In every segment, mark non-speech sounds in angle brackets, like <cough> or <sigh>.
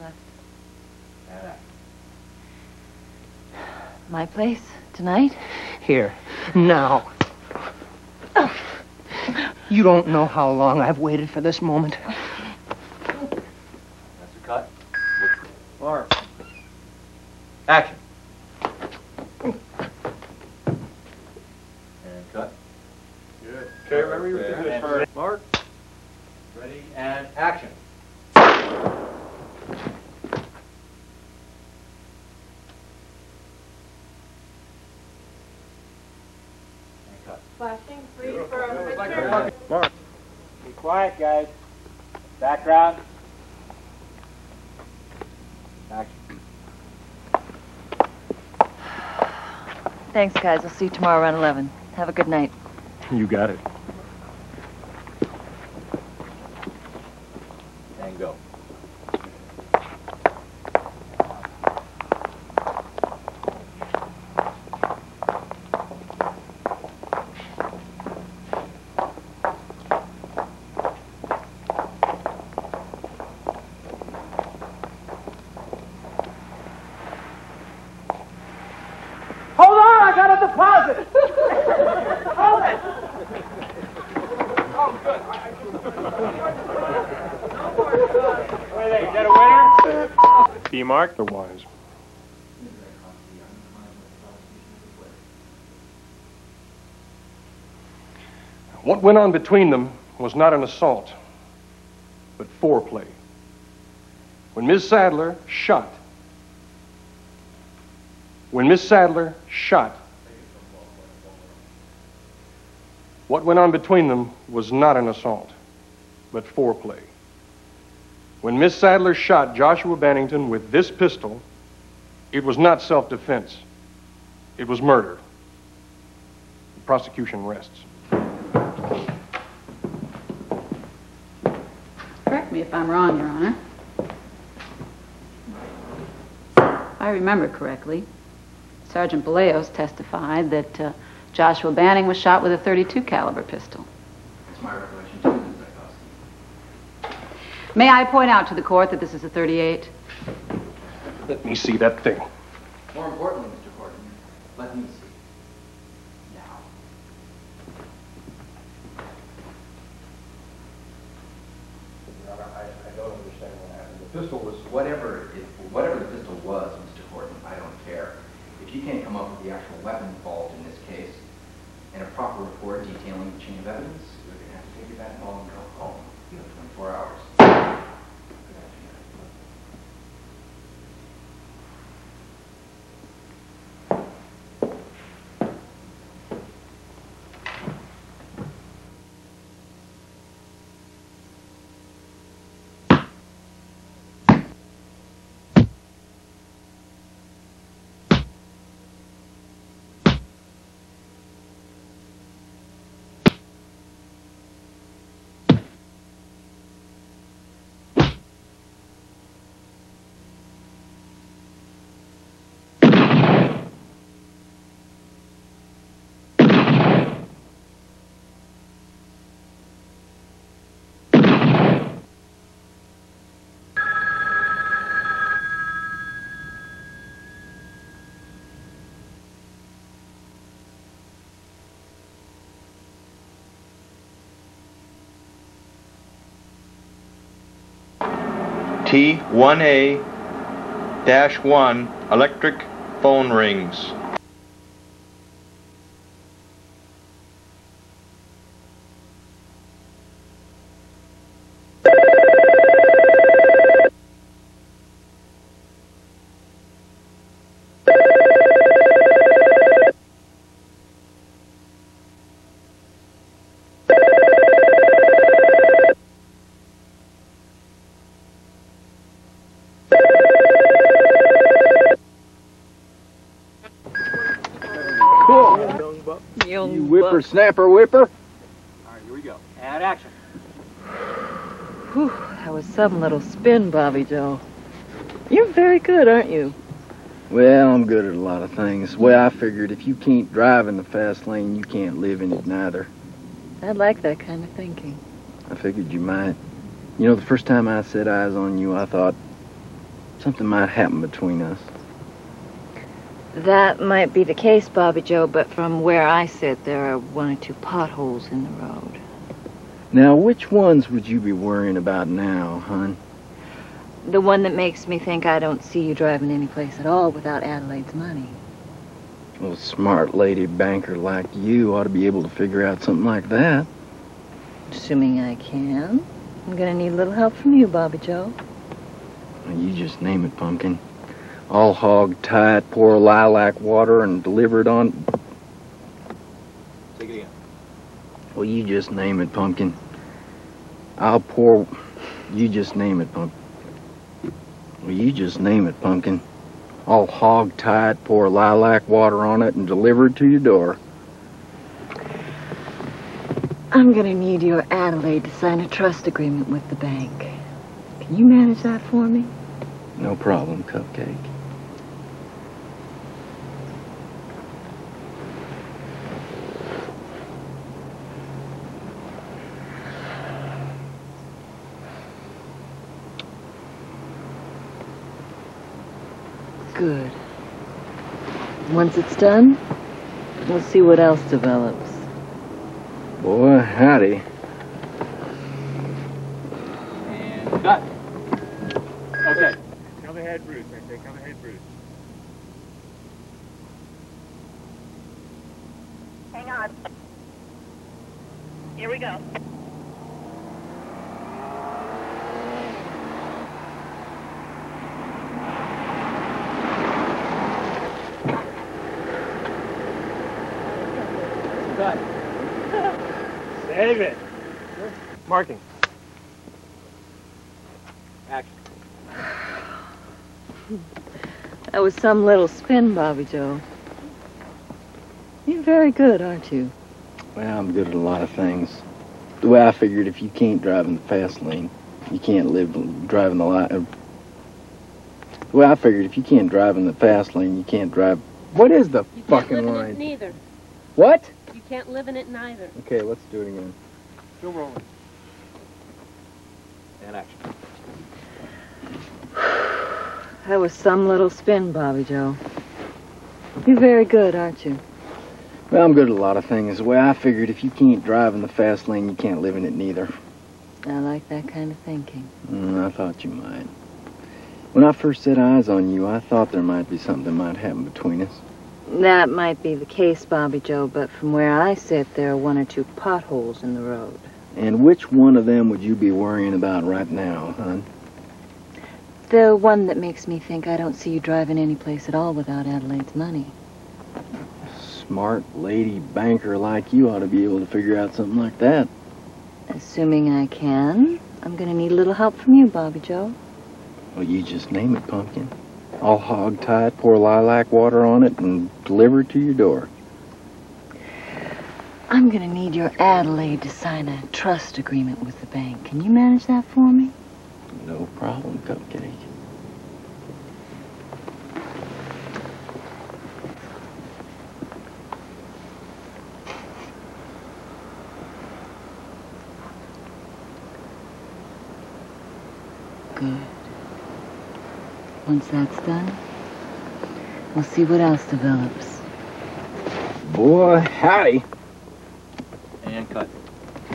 left. My place? Tonight? Here. Now. Oh. You don't know how long I've waited for this moment. That's a cut. Mark. Action. And cut. Good. Okay, remember your position. Mark. Ready and action. And cut. Flashing, three for a picture. Be quiet, guys. Background. Action. Thanks, guys. I'll see you tomorrow around 11. Have a good night. You got it. And go. Hold on, I got a deposit. Hold it. What do you think? Is that a winner? Be marked otherwise. What went on between them was not an assault, but foreplay. When Miss Sadler shot, when Miss Sadler shot, what went on between them was not an assault, but foreplay. When Miss Sadler shot Joshua Bannington with this pistol, it was not self defense, it was murder. The prosecution rests. Correct me if I'm wrong, Your Honor. If I remember correctly, Sergeant Palaos testified that uh, Joshua Banning was shot with a 32 caliber pistol. That's my recollection too, Ms. Bykowski. May I point out to the court that this is a 38? Let me see that thing. More importantly, Mr. Gordon, let me see. Now. I, I don't understand what happened. The pistol was. Whatever it, whatever the pistol was, Mr. Horton, I don't care. If you can't come up with the actual weapon involved in this case, and a proper report detailing the chain of evidence, we're gonna have to take you back home and go home. You have 24 hours. Good afternoon. T1A-1 electric phone rings. You whippersnapper whipper. All right, here we go. And action. Whew, that was some little spin, Bobby Joe. You're very good, aren't you? Well, I'm good at a lot of things. Well, I figured if you can't drive in the fast lane, you can't live in it neither. I like that kind of thinking. I figured you might. You know, the first time I set eyes on you, I thought, something might happen between us. That might be the case, Bobby Joe, but from where I sit, there are one or two potholes in the road. Now, which ones would you be worrying about now, hon? The one that makes me think I don't see you driving any place at all without Adelaide's money. Well, a smart lady banker like you ought to be able to figure out something like that. Assuming I can. I'm gonna need a little help from you, Bobby Joe. Well, You just name it, Pumpkin. I'll hog tie it, pour lilac water, and deliver it on. Take it again. Well, you just name it, Pumpkin. I'll pour. You just name it, Pumpkin. Well, you just name it, Pumpkin. I'll hog tie it, pour lilac water on it, and deliver it to your door. I'm gonna need your Adelaide to sign a trust agreement with the bank. Can you manage that for me? No problem, Cupcake. Good. Once it's done, we'll see what else develops. Boy, howdy. And cut. Okay. Come ahead, Bruce. I say come ahead, Bruce. Hang on. Here we go. Cut. Save it. Marking. Action. That was some little spin, Bobby Joe. You're very good, aren't you? Well, I'm good at a lot of things. The way I figured, if you can't drive in the fast lane, you can't live driving the line. Uh, the way I figured, if you can't drive in the fast lane, you can't drive. What is the You can't fucking live in line? it neither. What? You can't live in it neither. Okay, let's do it again. Still rolling. And action. That was some little spin, Bobby Joe. You're very good, aren't you? Well, I'm good at a lot of things. The way I figured, if you can't drive in the fast lane, you can't live in it neither. I like that kind of thinking. Mm, I thought you might. When I first set eyes on you, I thought there might be something that might happen between us. That might be the case, Bobby Joe, but from where I sit, there are one or two potholes in the road. And which one of them would you be worrying about right now, hon? The one that makes me think I don't see you driving any place at all without Adelaide's money. Smart lady banker like you ought to be able to figure out something like that. Assuming I can, I'm gonna need a little help from you, Bobby Joe. Well, you just name it, Pumpkin. I'll hog tie it, pour lilac water on it, and deliver it to your door. I'm gonna need your Adelaide to sign a trust agreement with the bank. Can you manage that for me? No problem, Cupcake. Good. Once that's done, we'll see what else develops. Boy, howdy. And cut.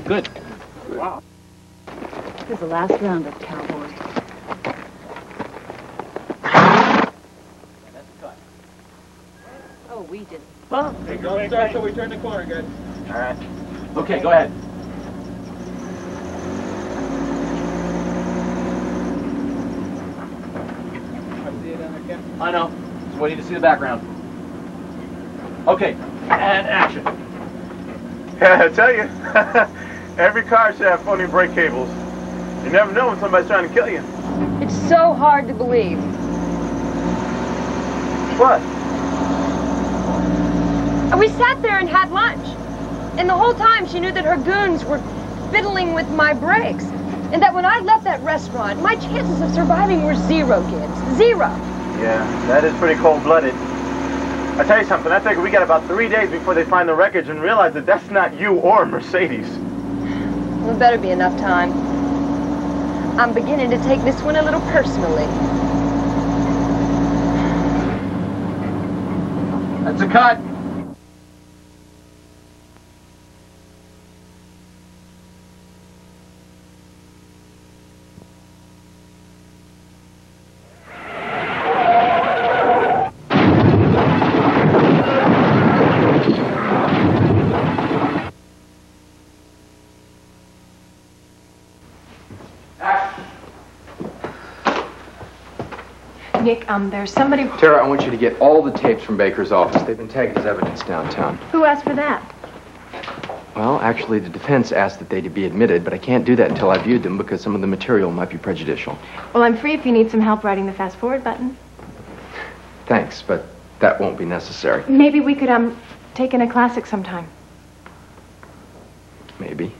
Good. Wow. Here's the last round of cowboy. That's cut. We did. Hey, don't start till we turn the corner, guys. All right. Okay, go ahead. I know. Just waiting to see the background. Okay, and action. <laughs> Yeah, I tell you, <laughs> every car should have phony brake cables. You never know when somebody's trying to kill you. It's so hard to believe. What? We sat there and had lunch. And the whole time she knew that her goons were fiddling with my brakes. And that when I left that restaurant, my chances of surviving were zero, kids, Zero. Yeah, that is pretty cold-blooded. I tell you something, I figure we got about three days before they find the wreckage and realize that that's not you or Mercedes. Well, better be enough time. I'm beginning to take this one a little personally. That's a cut. Nick, um, there's somebody. Tara, I want you to get all the tapes from Baker's office. They've been tagged as evidence downtown. Who asked for that? Well, actually, the defense asked that they be admitted, but I can't do that until I've viewed them because some of the material might be prejudicial. Well, I'm free if you need some help writing the fast forward button. Thanks, but that won't be necessary. Maybe we could, um, take in a classic sometime. Maybe.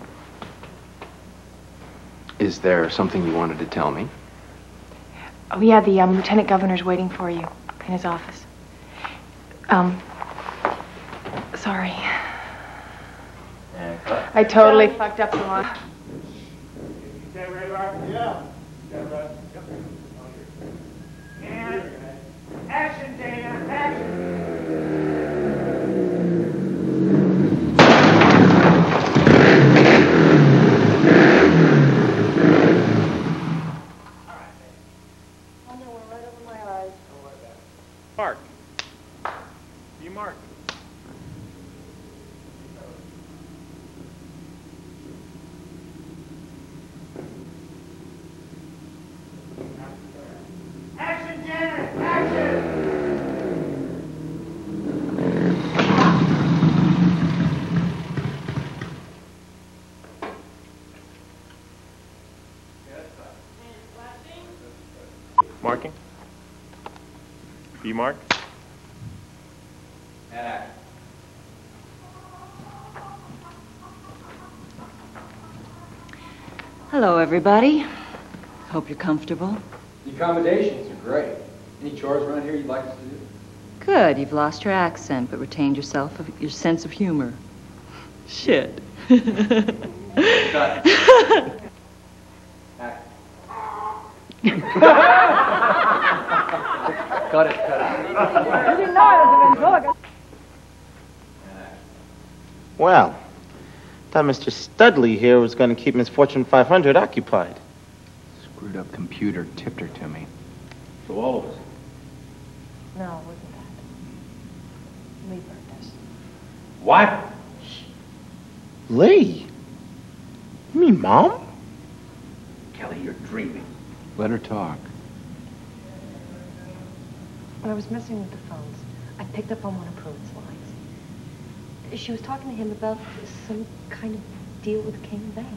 Is there something you wanted to tell me? Oh, yeah, the, um, lieutenant governor's waiting for you in his office. Um, sorry. I totally fucked up the line. Yeah. And action, Dana, Marking? B mark? Hello, everybody. Hope you're comfortable. The accommodations are great. Any chores around here you'd like us to do? Good. You've lost your accent, but retained yourself of your sense of humor. Shit. Cut. <laughs> <laughs> Cut it, cut it. You didn't know I was a ventriloquist. Well, thought Mr. Studley here was going to keep Miss Fortune 500 occupied. Screwed up computer tipped her to me. So all of us. No, it wasn't that. Lee burned us. What? Lee? You mean Mom? Kelly, you're dreaming. Let her talk. When I was messing with the phones, I picked up on one of Pruitt's lines. She was talking to him about some kind of deal with King Bank.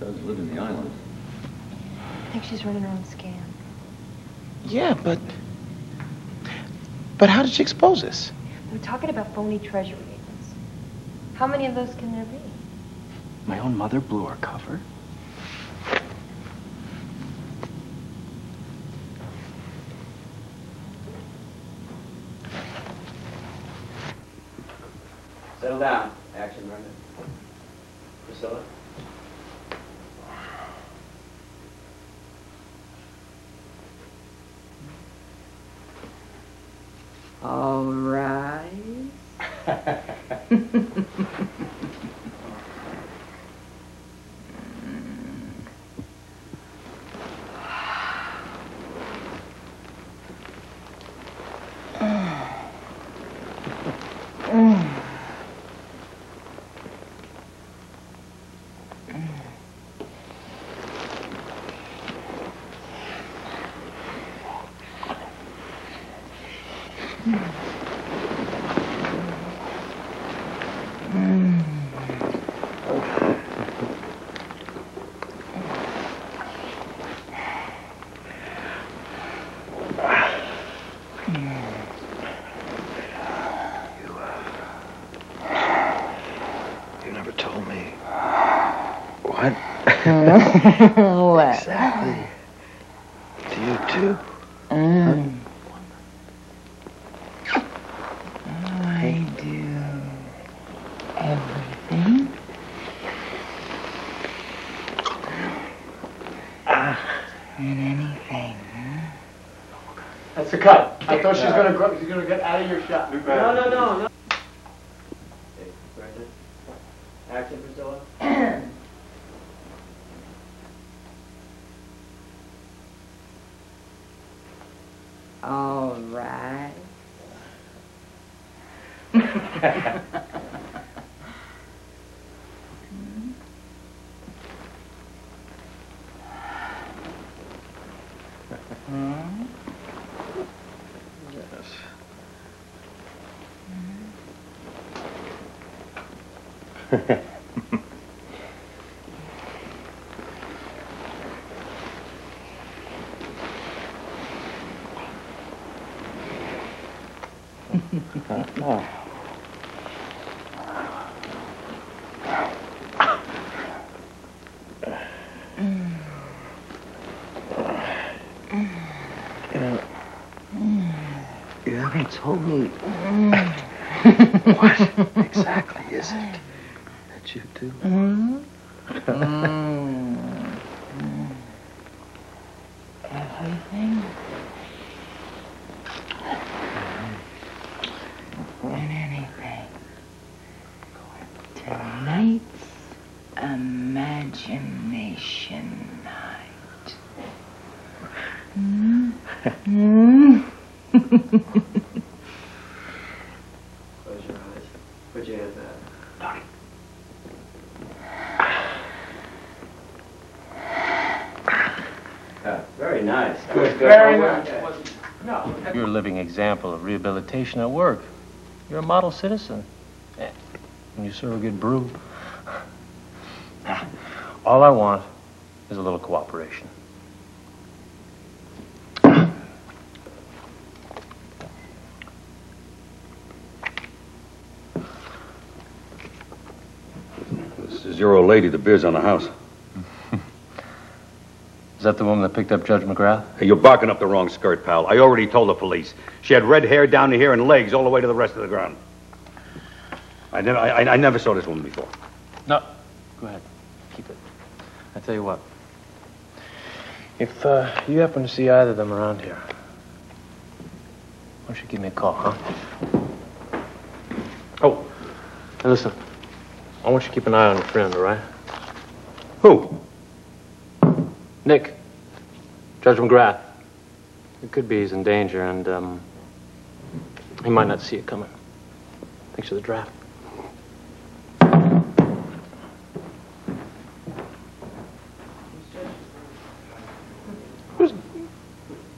Does live in the island. I think she's running her own scam. Yeah, but. But how did she expose us? They were talking about phony treasury agents. How many of those can there be? My own mother blew our cover. Down. Action, Brenda. Priscilla? All right. You never told me. What? <laughs> what? Exactly. Do you too? Mm. I do everything. And anything. That's a cut. I thought she's gonna, she's gonna get out of your shot. No, no, no, no. Action, Priscilla. All right. Hmm? You know, you haven't told me what <laughs> exactly is it that you do? Mm. Everything. And anything. Tonight's imagination night. Mm. Mm. Close your eyes. Put your hands out. Very nice. Good, very nice. No. You're a living example of rehabilitation at work. You're a model citizen. Eh, And you serve a good brew. <laughs> All I want is a little cooperation. This is your old lady. The beer's on the house. Is that the woman that picked up Judge McGrath? Hey, you're barking up the wrong skirt, pal. I already told the police. She had red hair down to here and legs all the way to the rest of the ground. I never, I, I never saw this woman before. No. Go ahead. Keep it. I tell you what. If uh, you happen to see either of them around here, why don't you give me a call, huh? Oh, and listen. I want you to keep an eye on your friend, all right? Who? Nick. Judge McGrath. It could be he's in danger, and um, he might not see it coming. Thanks for the draft.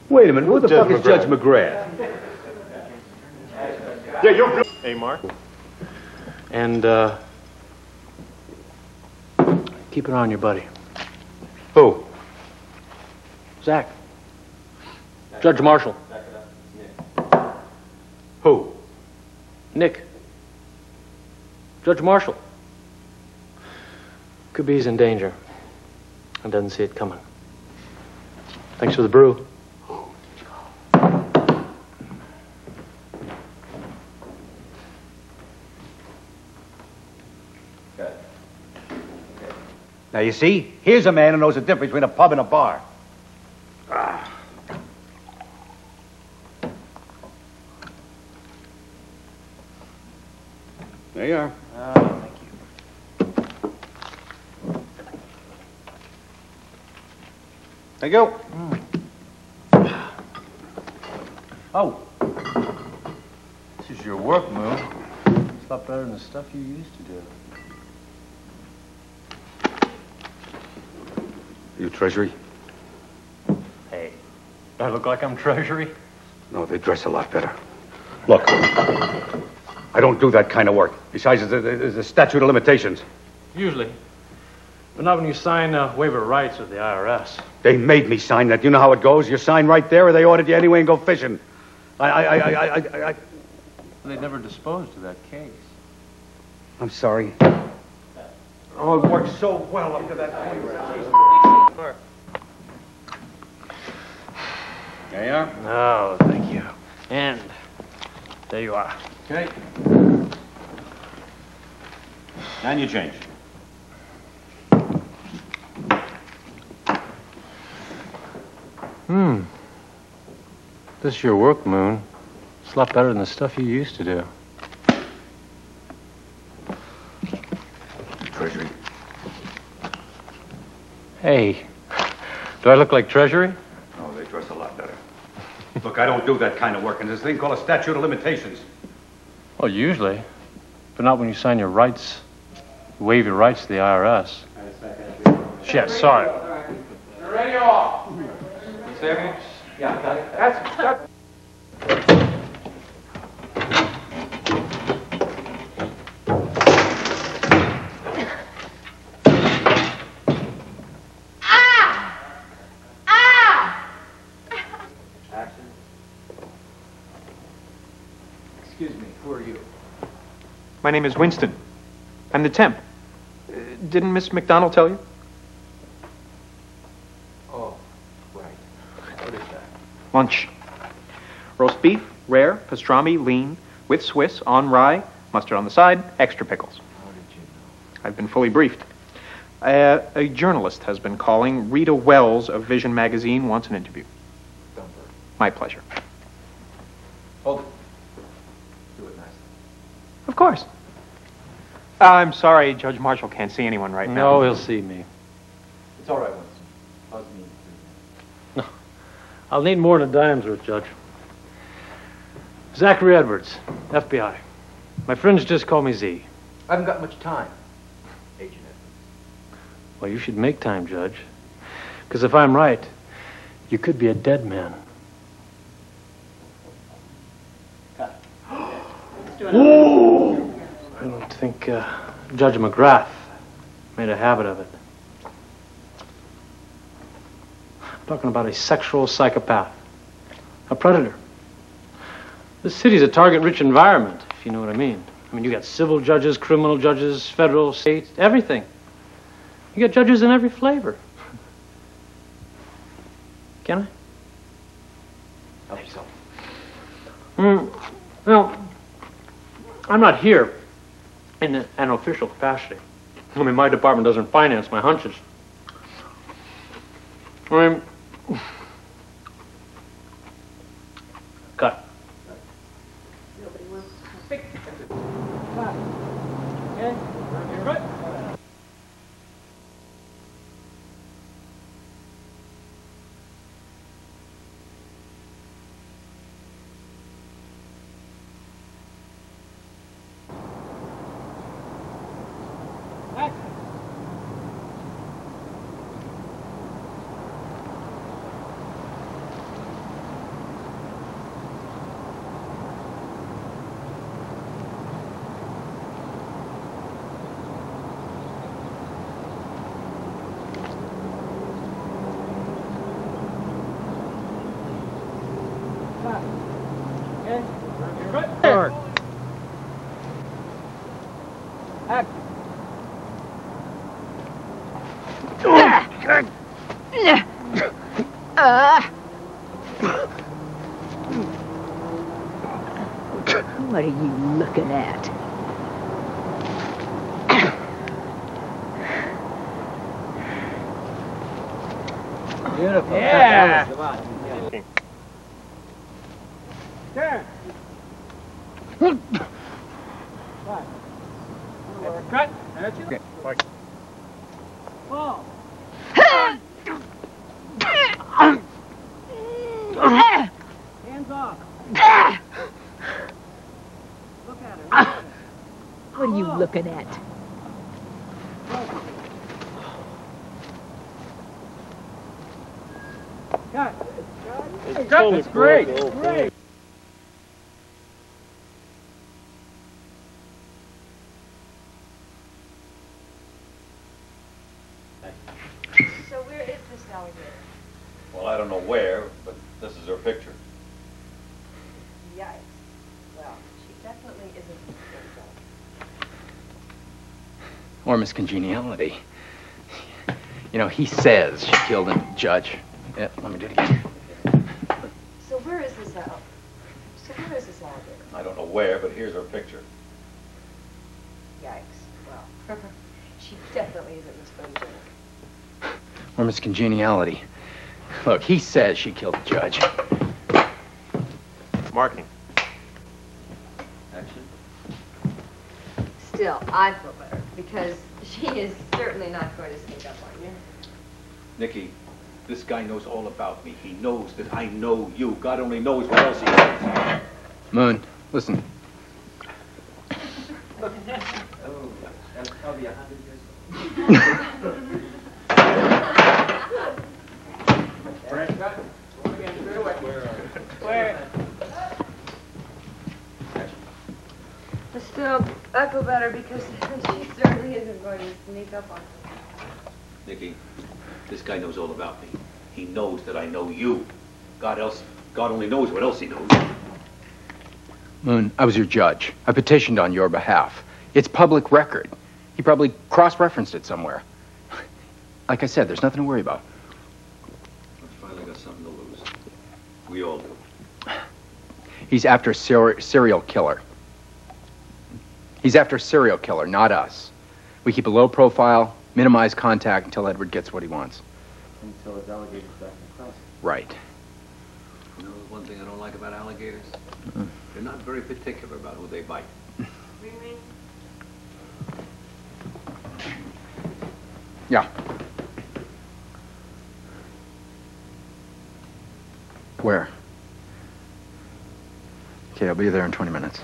Wait a minute. Who the Judge fuck is. Judge McGrath? Yeah, you're. Hey, Mark. And uh, keep an eye on your buddy. Who? Zach. Judge Marshall. Who? Nick. Judge Marshall. Could be he's in danger and doesn't see it coming. Thanks for the brew. Now, you see, here's a man who knows the difference between a pub and a bar. There you are. thank you. Thank you. Hmm. Oh. This is your work Moon. It's a lot better than the stuff you used to do. You Treasury? Hey, do I look like I'm Treasury? No, they dress a lot better. Look, I don't do that kind of work. Besides, there's a, statute of limitations. Usually. But not when you sign a waiver of rights with the IRS. They made me sign that. You know how it goes. You sign right there, or they ordered you anyway and go fishing. I, I, I, I, I, I, They never disposed of that case. I'm sorry. Oh, it worked so well up to that point. There you are. No, thank you. And there you are. Okay. And you change. Hmm. This is your work, Moon. It's a lot better than the stuff you used to do. Treasury. Hey, do I look like Treasury? Oh, they dress a lot better. Look, I don't do that kind of work, and there's a thing called a statute of limitations. Well, usually. But not when you sign your rights. You waive your rights to the IRS. Shit, sorry. Radio off. Yeah, that's, that's. Excuse me, who are you? My name is Winston. I'm the temp. Uh, Didn't Miss McDonald tell you? Oh, right. What is that? Lunch. Roast beef, rare, pastrami, lean, with Swiss, on rye, mustard on the side, extra pickles. How did you know? I've been fully briefed. Uh, a journalist has been calling. Rita Wells of Vision magazine wants an interview. My pleasure. Hold it. Do it nicely. Of course. Uh, I'm sorry, Judge Marshall can't see anyone right now. No, he'll see me. It's all right, Winston. How's me? No. I'll need more than a dime's worth, Judge. Zachary Edwards, FBI. My friends just call me Z. I haven't got much time, Agent Edwards. Well, you should make time, Judge. Because if I'm right, you could be a dead man. I <gasps> don't think uh, Judge McGrath made a habit of it. I'm talking about a sexual psychopath, a predator. This city's a target-rich environment, if you know what I mean. I mean, you got civil judges, criminal judges, federal, state, everything. You got judges in every flavor. <laughs> Can I? Help yourself. Mm, well, I'm not here in an official capacity. I mean, my department doesn't finance my hunches. I mean, cut. What are you looking at? Beautiful. Yeah. Come on. Turn. Cut. That's it. Ball. Hands off. Look at her. Looking at? Cut. Cut. That's great. Great. So where is this alligator? Well, I don't know where, but this is her picture. Yikes. Well, she definitely isn't Or Miss Congeniality. You know, he says she killed him, Judge. Yeah, let me do it again. So where is this out? So where is this alligator? I don't know where, but here's her picture. Yikes. Well, <laughs> she definitely isn't Miss Bones. Or Miss Congeniality. Look, he says she killed the judge. Marking. Action. Still, I feel better because she is certainly not going to sneak up on you. Nikki, this guy knows all about me. He knows that I know you. God only knows what else he knows. Moon, listen. Oh, that's probably a hundred years But still, I feel better because she certainly isn't going to sneak up on me. Nikki, this guy knows all about me. He knows that I know you. God else, God only knows what else he knows. Moon, I was your judge. I petitioned on your behalf. It's public record. He probably cross-referenced it somewhere. Like I said, there's nothing to worry about. I've finally got something to lose. We all do. He's after a ser- serial killer. He's after a serial killer, not us. We keep a low profile, minimize contact until Edward gets what he wants. Until the delegated back in class. Right. You know one thing I don't like about alligators? They're not very particular about who they bite. Yeah. Where? Okay, I'll be there in 20 minutes.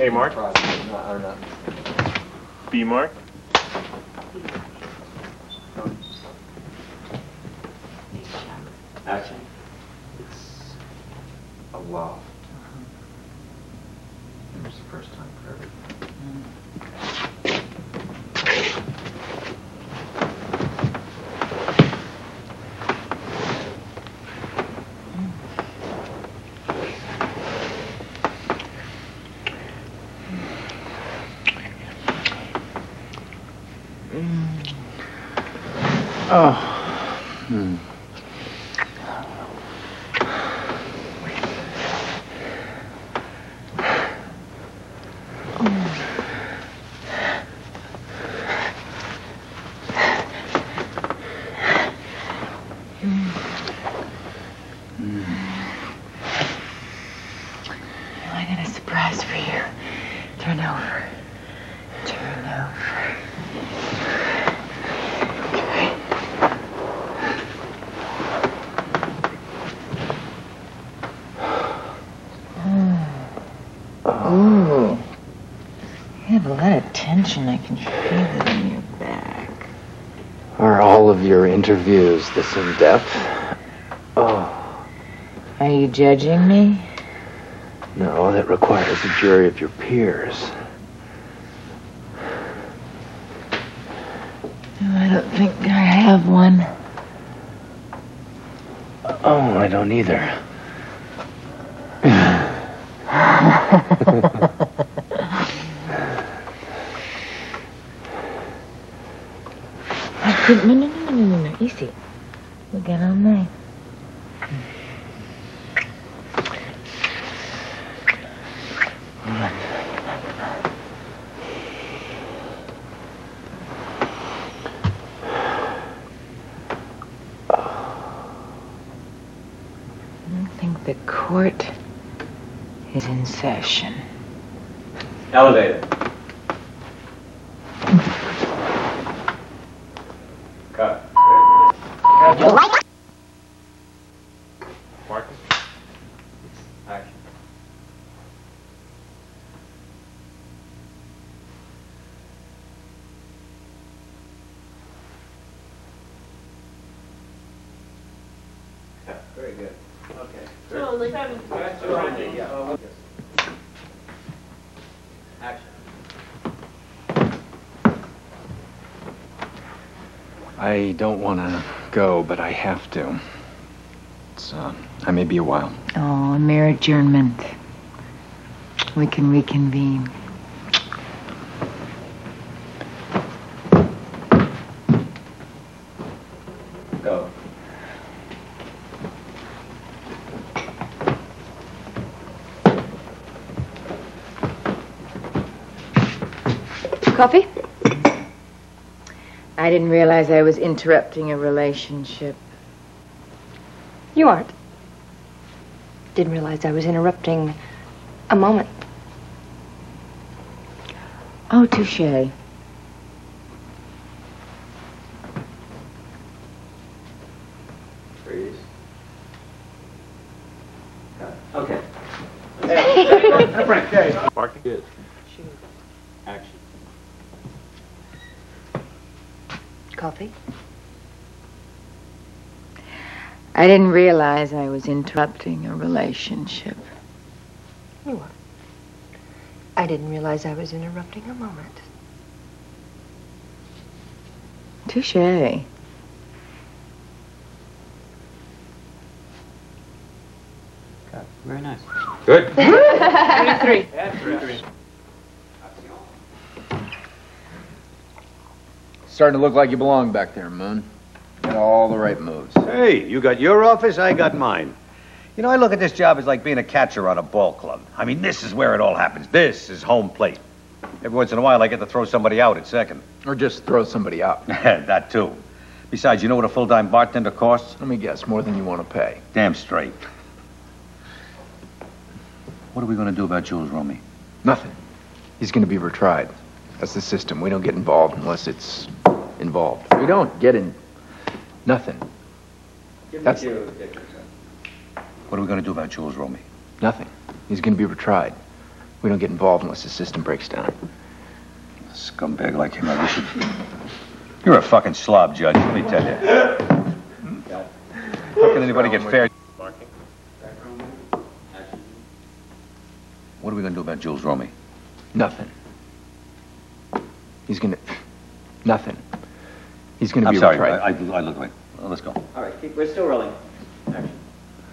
A mark. B mark. Action. It's a loft. Uh-huh. It's the first time for everything. Mm. Oh. Hmm. I got a surprise for you. Turn over. Turn over. Ooh. You have a lot of tension. I can feel it in your back. Are all of your interviews this in depth? Oh, Are you judging me? no, that requires a jury of your peers. I don't think I have one. Oh, I don't either. I think, no, no, no, no, no, no, easy. We'll get on there. I think the court is in session. Elevator. Cut. Marking. Action. Yeah, very good. Okay. Two only. That's two only, yeah. Action. I don't want to go, but I have to. It's, uh, I may be a while. Oh, a mere adjournment. We can reconvene. Go. Coffee? I didn't realize I was interrupting a relationship. You aren't. Didn't realize I was interrupting a moment. Oh, touche. Freeze. Okay. Frank, okay. Parking. Good. Action. Coffee? I didn't realize I was interrupting a relationship. You are. I didn't realize I was interrupting a moment. Touche. Very nice. Good. <laughs> Three. Starting to look like you belong back there, Moon. Got all the right moves. Hey, you got your office, I got mine. You know, I look at this job as like being a catcher on a ball club. I mean, this is where it all happens. This is home plate. Every once in a while, I get to throw somebody out at second. Or just throw somebody out. <laughs> that too. Besides, you know what a full-time bartender costs? Let me guess, more than you want to pay. Damn straight. What are we going to do about Jules Romy? Nothing. He's going to be retried. That's the system. We don't get involved unless it's involved. We don't get in. Nothing. That's What are we going to do about Jules Romy? nothing. He's going to be retried. We don't get involved unless the system breaks down. A scumbag like him, I wish you... You're a fucking slob, Judge, let me tell you. How can anybody get fair... What are we going to do about Jules Romy? Nothing. He's going to. Nothing. He's going to I'm be sorry, retried. I, I, I look like... well, let's go. All right, keep, we're still rolling.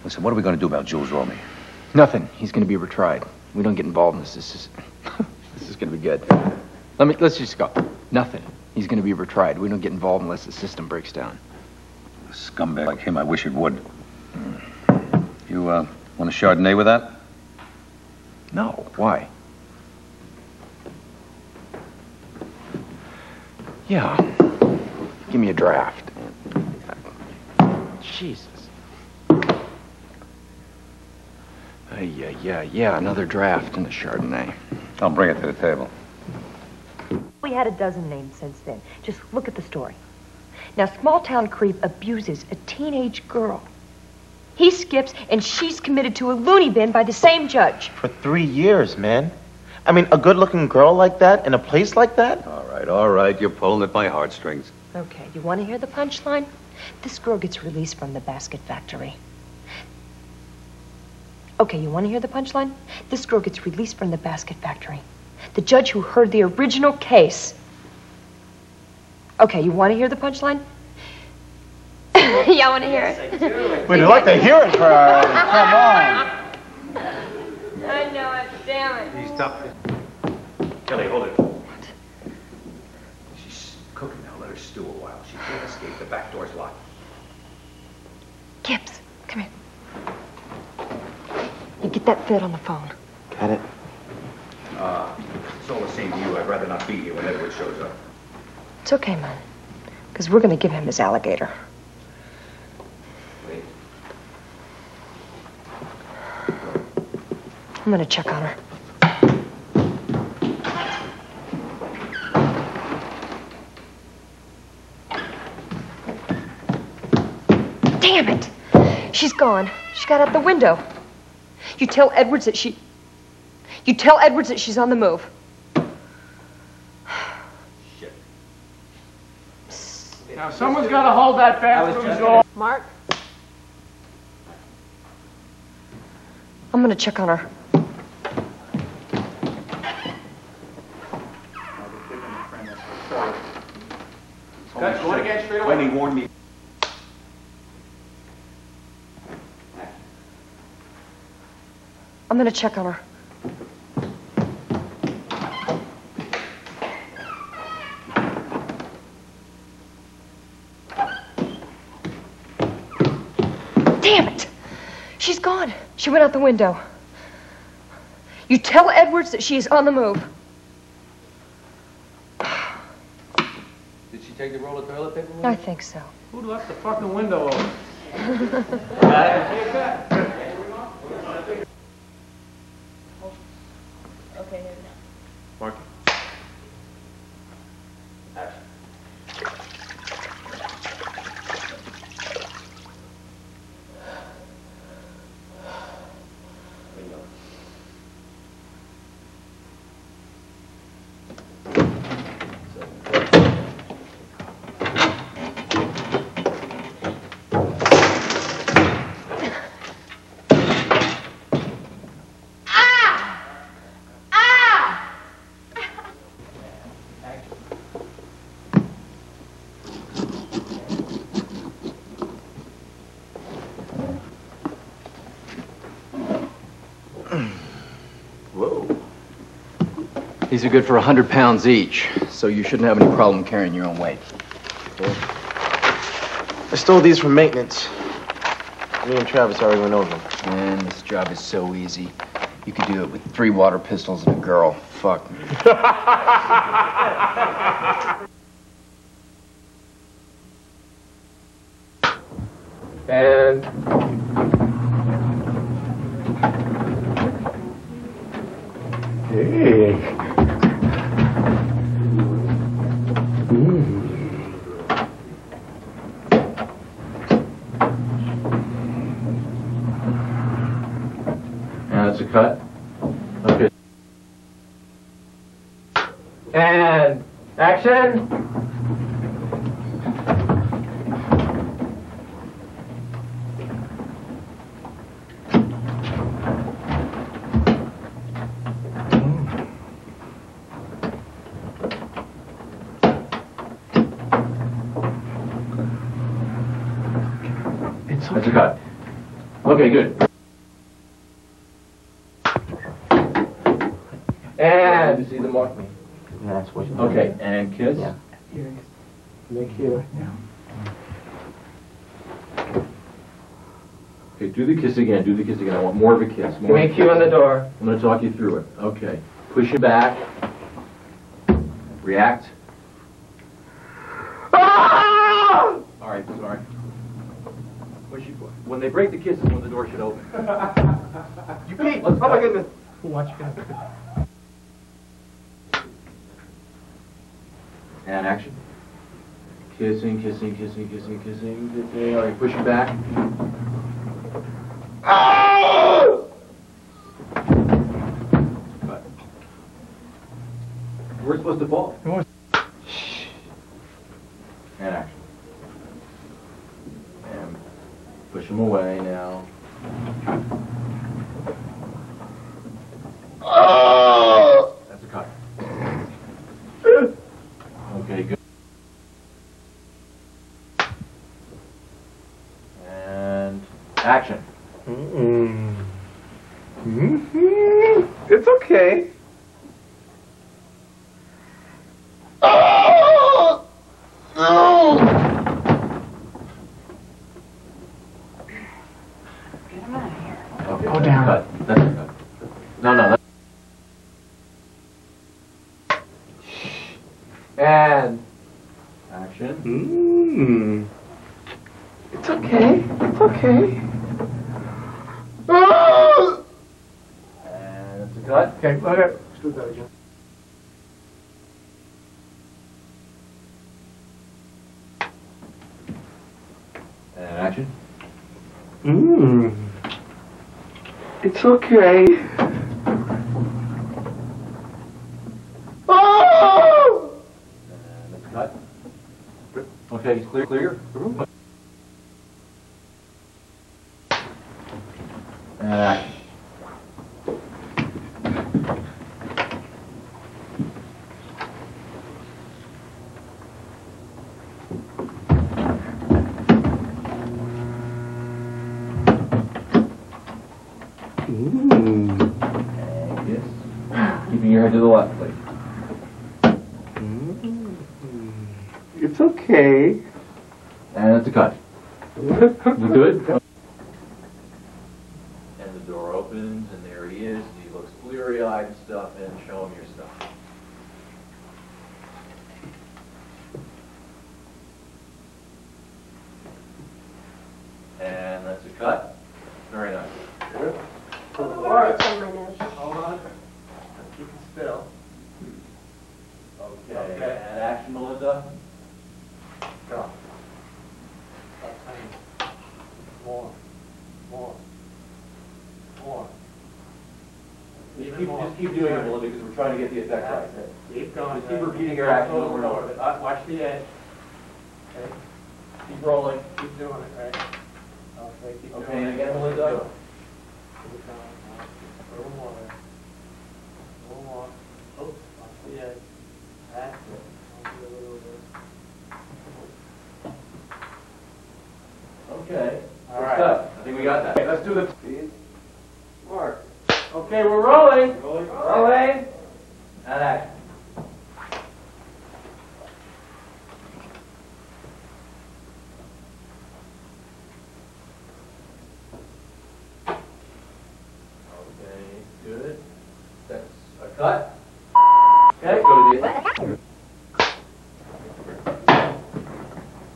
Listen, what are we going to do about Jules Romy? Nothing. He's going to be retried. We don't get involved in this. This is. <laughs> this is going to be good. Let me. Let's just go. Nothing. He's going to be retried. We don't get involved unless the system breaks down. A scumbag like him, I wish it would. You, uh, want a Chardonnay with that? No. Why? Yeah. Give me a draft. Jesus. Uh, yeah, yeah, yeah. Another draft in the Chardonnay. I'll bring it to the table. We had a dozen names since then. Just look at the story. Now, small town creep abuses a teenage girl. He skips, and she's committed to a loony bin by the same judge. For three years, man. I mean, a good-looking girl like that in a place like that? All right, all right, you're pulling at my heartstrings. Okay, you want to hear the punchline? This girl gets released from the basket factory. Okay, you want to hear the punchline? This girl gets released from the basket factory. The judge who heard the original case. Okay, you want to hear the punchline? <laughs> Y'all want to hear it? We'd like to hear it, Ferrari. Come on. I know it. Damn it. He's tough. Kelly, hold it. What? She's cooking now. Let her stew a while. She can't escape. The back door's locked. Gibbs, come here. You get that fed on the phone. Got it. Uh, it's all the same to you. I'd rather not be here when Edward shows up. It's okay, man. Because we're going to give him his alligator. Wait. I'm going to check on her. Damn it! She's gone. She got out the window. You tell Edwards that she. You tell Edwards that she's on the move. Now, someone's got to hold that bathroom door. Mark? I'm going to check on her. Cut, going again straight away. Tony warned me. I'm going to check on her. Damn it! She's gone. She went out the window. You tell Edwards that she is on the move. Did she take the roll of toilet paper with I think so. Who left the fucking window open? <laughs> Okay, Whoa. These are good for 100 pounds each, so you shouldn't have any problem carrying your own weight. I stole these from maintenance. Me and Travis already went over them. Man, this job is so easy. You could do it with three water pistols and a girl. Fuck. <laughs> And Hey. And that's a cut. Okay. and action. That's a cut. Okay, good. And You see the mark? that's what. Okay, and kiss? Yeah. Make here. Okay, do the kiss again. I want more of a kiss. More Make you on the door. I'm gonna talk you through it. Okay. Push it back. React. Ah! All right, sorry. It. When they break the kiss is when the door should open. <laughs> You Pete! Oh my goodness. Watch out. And action. Kissing, kissing, kissing, kissing, kissing. All right, push it back. Cut. We're supposed to fall. And action. And push him away now. That's a cut. Okay, good. And action. Mm. hmm It's okay. Okay, Go down. Cut. That's a cut. No, no. That's... And Action. Mm. it's okay. It's okay. And that's a cut. Okay, okay. Let's do that again. And action. Mm. It's okay. Oh! And that's a cut. Okay, clear, clear. And action. Mm. And yes. Keeping your head to the left, please. Mm. It's okay. And that's a cut. You good? And the door opens, and there he is. He looks bleary-eyed and stuff, and show him your stuff. Keep it still. Okay, and action, Melinda? Go. More, more, more. Just keep, doing it, Melinda, because we're trying to get the effect right. Keep going. Just keep repeating your action over and over. Uh, Watch the edge. Okay, Keep rolling. keep doing it, right? Okay, keep doing it. Okay, and again, Melinda? Keep going. A little more there. A little more. Oh, watch the edge. That's it. Don't do a little bit. Okay. All Good right. stuff. I think we got that. Okay, let's do the speed. Mark. Okay, we're rolling. Rolling. Rolling. And action. Okay, good. That's a cut. Okay, go to the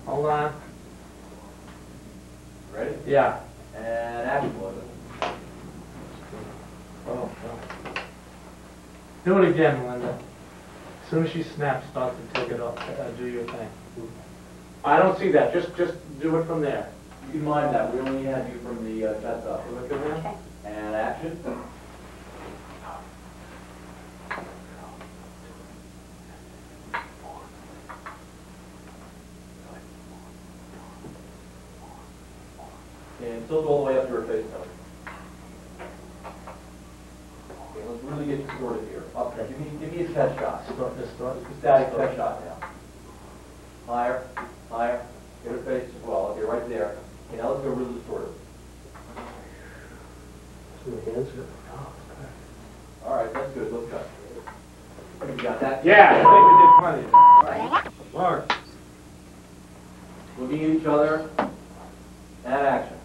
Hold on. Ready? Yeah. And action, Melinda. Oh, no. Do it again, Linda. As soon as she snaps, start to take it off, uh, do your thing. I don't see that, just, just do it from there. You can mind that, we only had you from the uh, chest up. Look at that. And action. And tilt all the way up to her face though. Okay, let's really get distorted here. Up there, give me, give me a chest shot. Start, just start. Static chest shot now. Higher, higher, get her face as well, okay, right there. Okay, now let's go really distorted. All right, that's good, let's go. Okay, we got that? Yeah, I think we did plenty. Mark. Looking at each other, and action.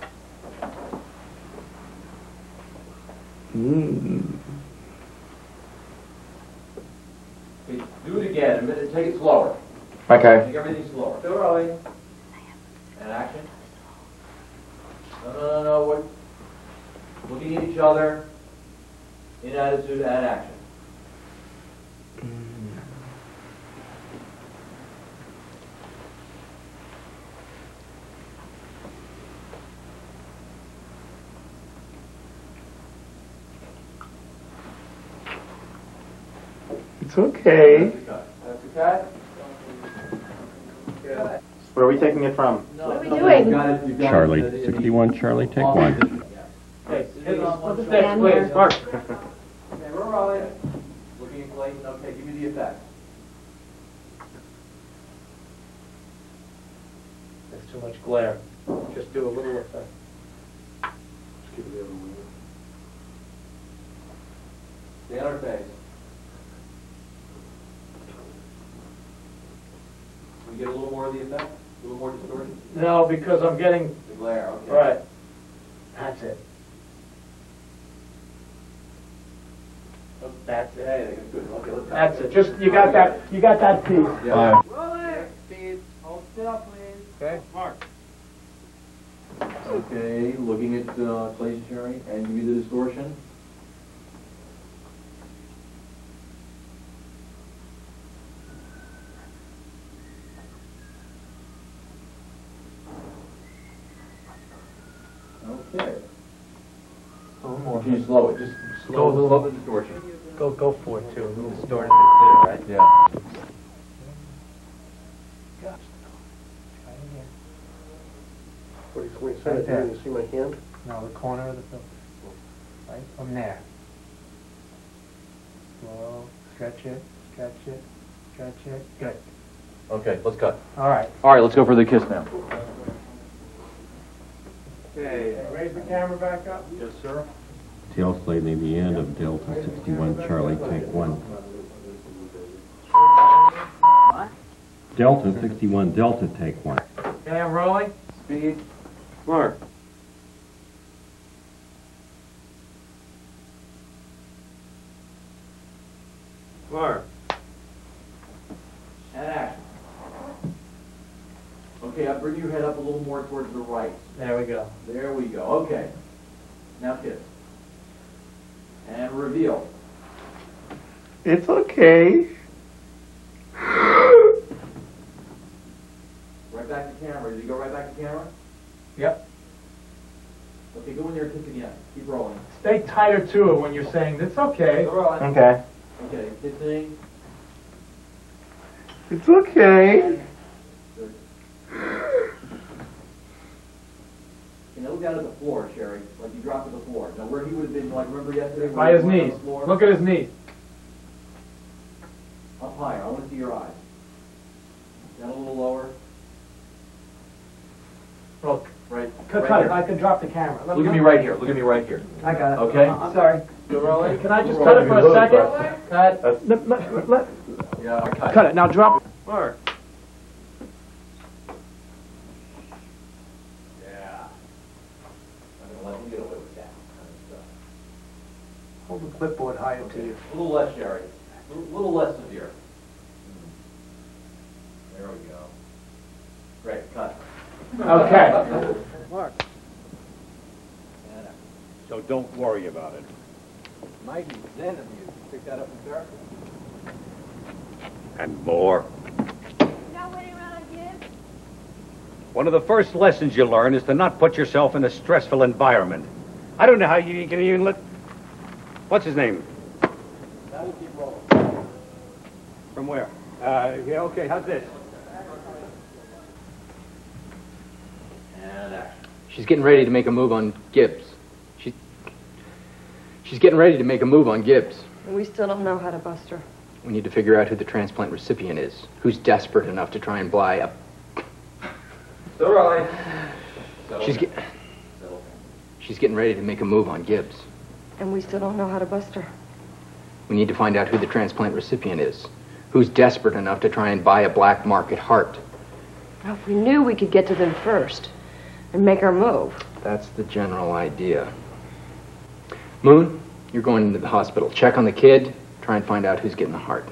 Okay, Do it again, a minute, take it slower. Okay. Take everything slower. Still early. And action. No, no, no, no, we're looking at each other, in attitude and action. It's okay. That's a cut. That's a cut. Good. Where are we taking it from? What are we doing? Charlie, 61 Charlie, take one. Okay, hit on one Let's stick, stand please. there. Mark. Okay, <laughs> we're rolling. Looking at Clayton, okay, give me the effect. There's too much glare. Just do a little effect. Just give it the other way. Stay on her face. Can we get a little more of the effect? A little more distortion? No, because I'm getting, The glare, okay. right. That's it. That's it. Hey, that's good, okay, let's. That's it. Just, you got that, you got that piece. Yeah. Rolling. Speed. Hold still, please. Okay. Mark. Okay, looking at uh, Clayton Sherry, and give me the distortion. Okay. A little more. Can you slow it, just slow, a little- slow the distortion. Go, go for it too. A little distortion there, right? Yeah. What do you, when you Right it, there. you see my hand? No, the corner of the film. Right from there. Slow, stretch it, stretch it, stretch it. Good. Okay, let's cut. All right. All right, let's go for the kiss now. Okay, raise the camera back up. Yes, sir. Tail slate near the end of Delta 61 Charlie, take one. Delta 61 Delta, take one. Okay, I'm rolling. Speed. Mark. Mark. And action. Okay, I'll bring your head up a little more towards the right. There we go. There we go, okay. Now kiss. And reveal. It's okay. Right back to camera. Did you go right back to camera? Yep. Okay, go in there and kick again. Keep rolling. Stay tighter to it when you're saying, it's okay. Okay. Okay, good thing. It's okay. You know, look down at the floor, Sherry, like you dropped to the floor. Now, where he would have been, like, remember yesterday? By his was knees. Look at his knees. Up higher. I want to see your eyes. Down a little lower. Look. Right. Cut, right cut here. it. I can drop the camera. Let Look at me right here. Look at me right here. I got it. Okay. I'm sorry. Can I just We're cut it for a second? Cut. Let- let- let- Yeah, I cut. Cut it. Now drop. Mark. Yeah. I'm gonna let him get away with that kind of stuff. Hold the clipboard higher to you. A little less, Jerry. A little- little less severe. Hmm. There we go. Great, cut. Okay. Mark. So don't worry about it. Mighty zen of you. Pick that up in therapy. And more. One of the first lessons you learn is to not put yourself in a stressful environment. I don't know how you can even let. What's his name? Now we'll keep rolling. From where? Uh, yeah, okay, how's this? And action. She's getting ready to make a move on Gibbs. She, she's getting ready to make a move on Gibbs. We still don't know how to bust her. We need to figure out who the transplant recipient is. Who's desperate enough to try and buy a. So right. She's get, She's getting ready to make a move on Gibbs. And we still don't know how to bust her. We need to find out who the transplant recipient is. Who's desperate enough to try and buy a black market heart. Well, if we knew we could get to them first and make our move. That's the general idea. Moon, you're going into the hospital. Check on the kid. Try and find out who's getting the heart.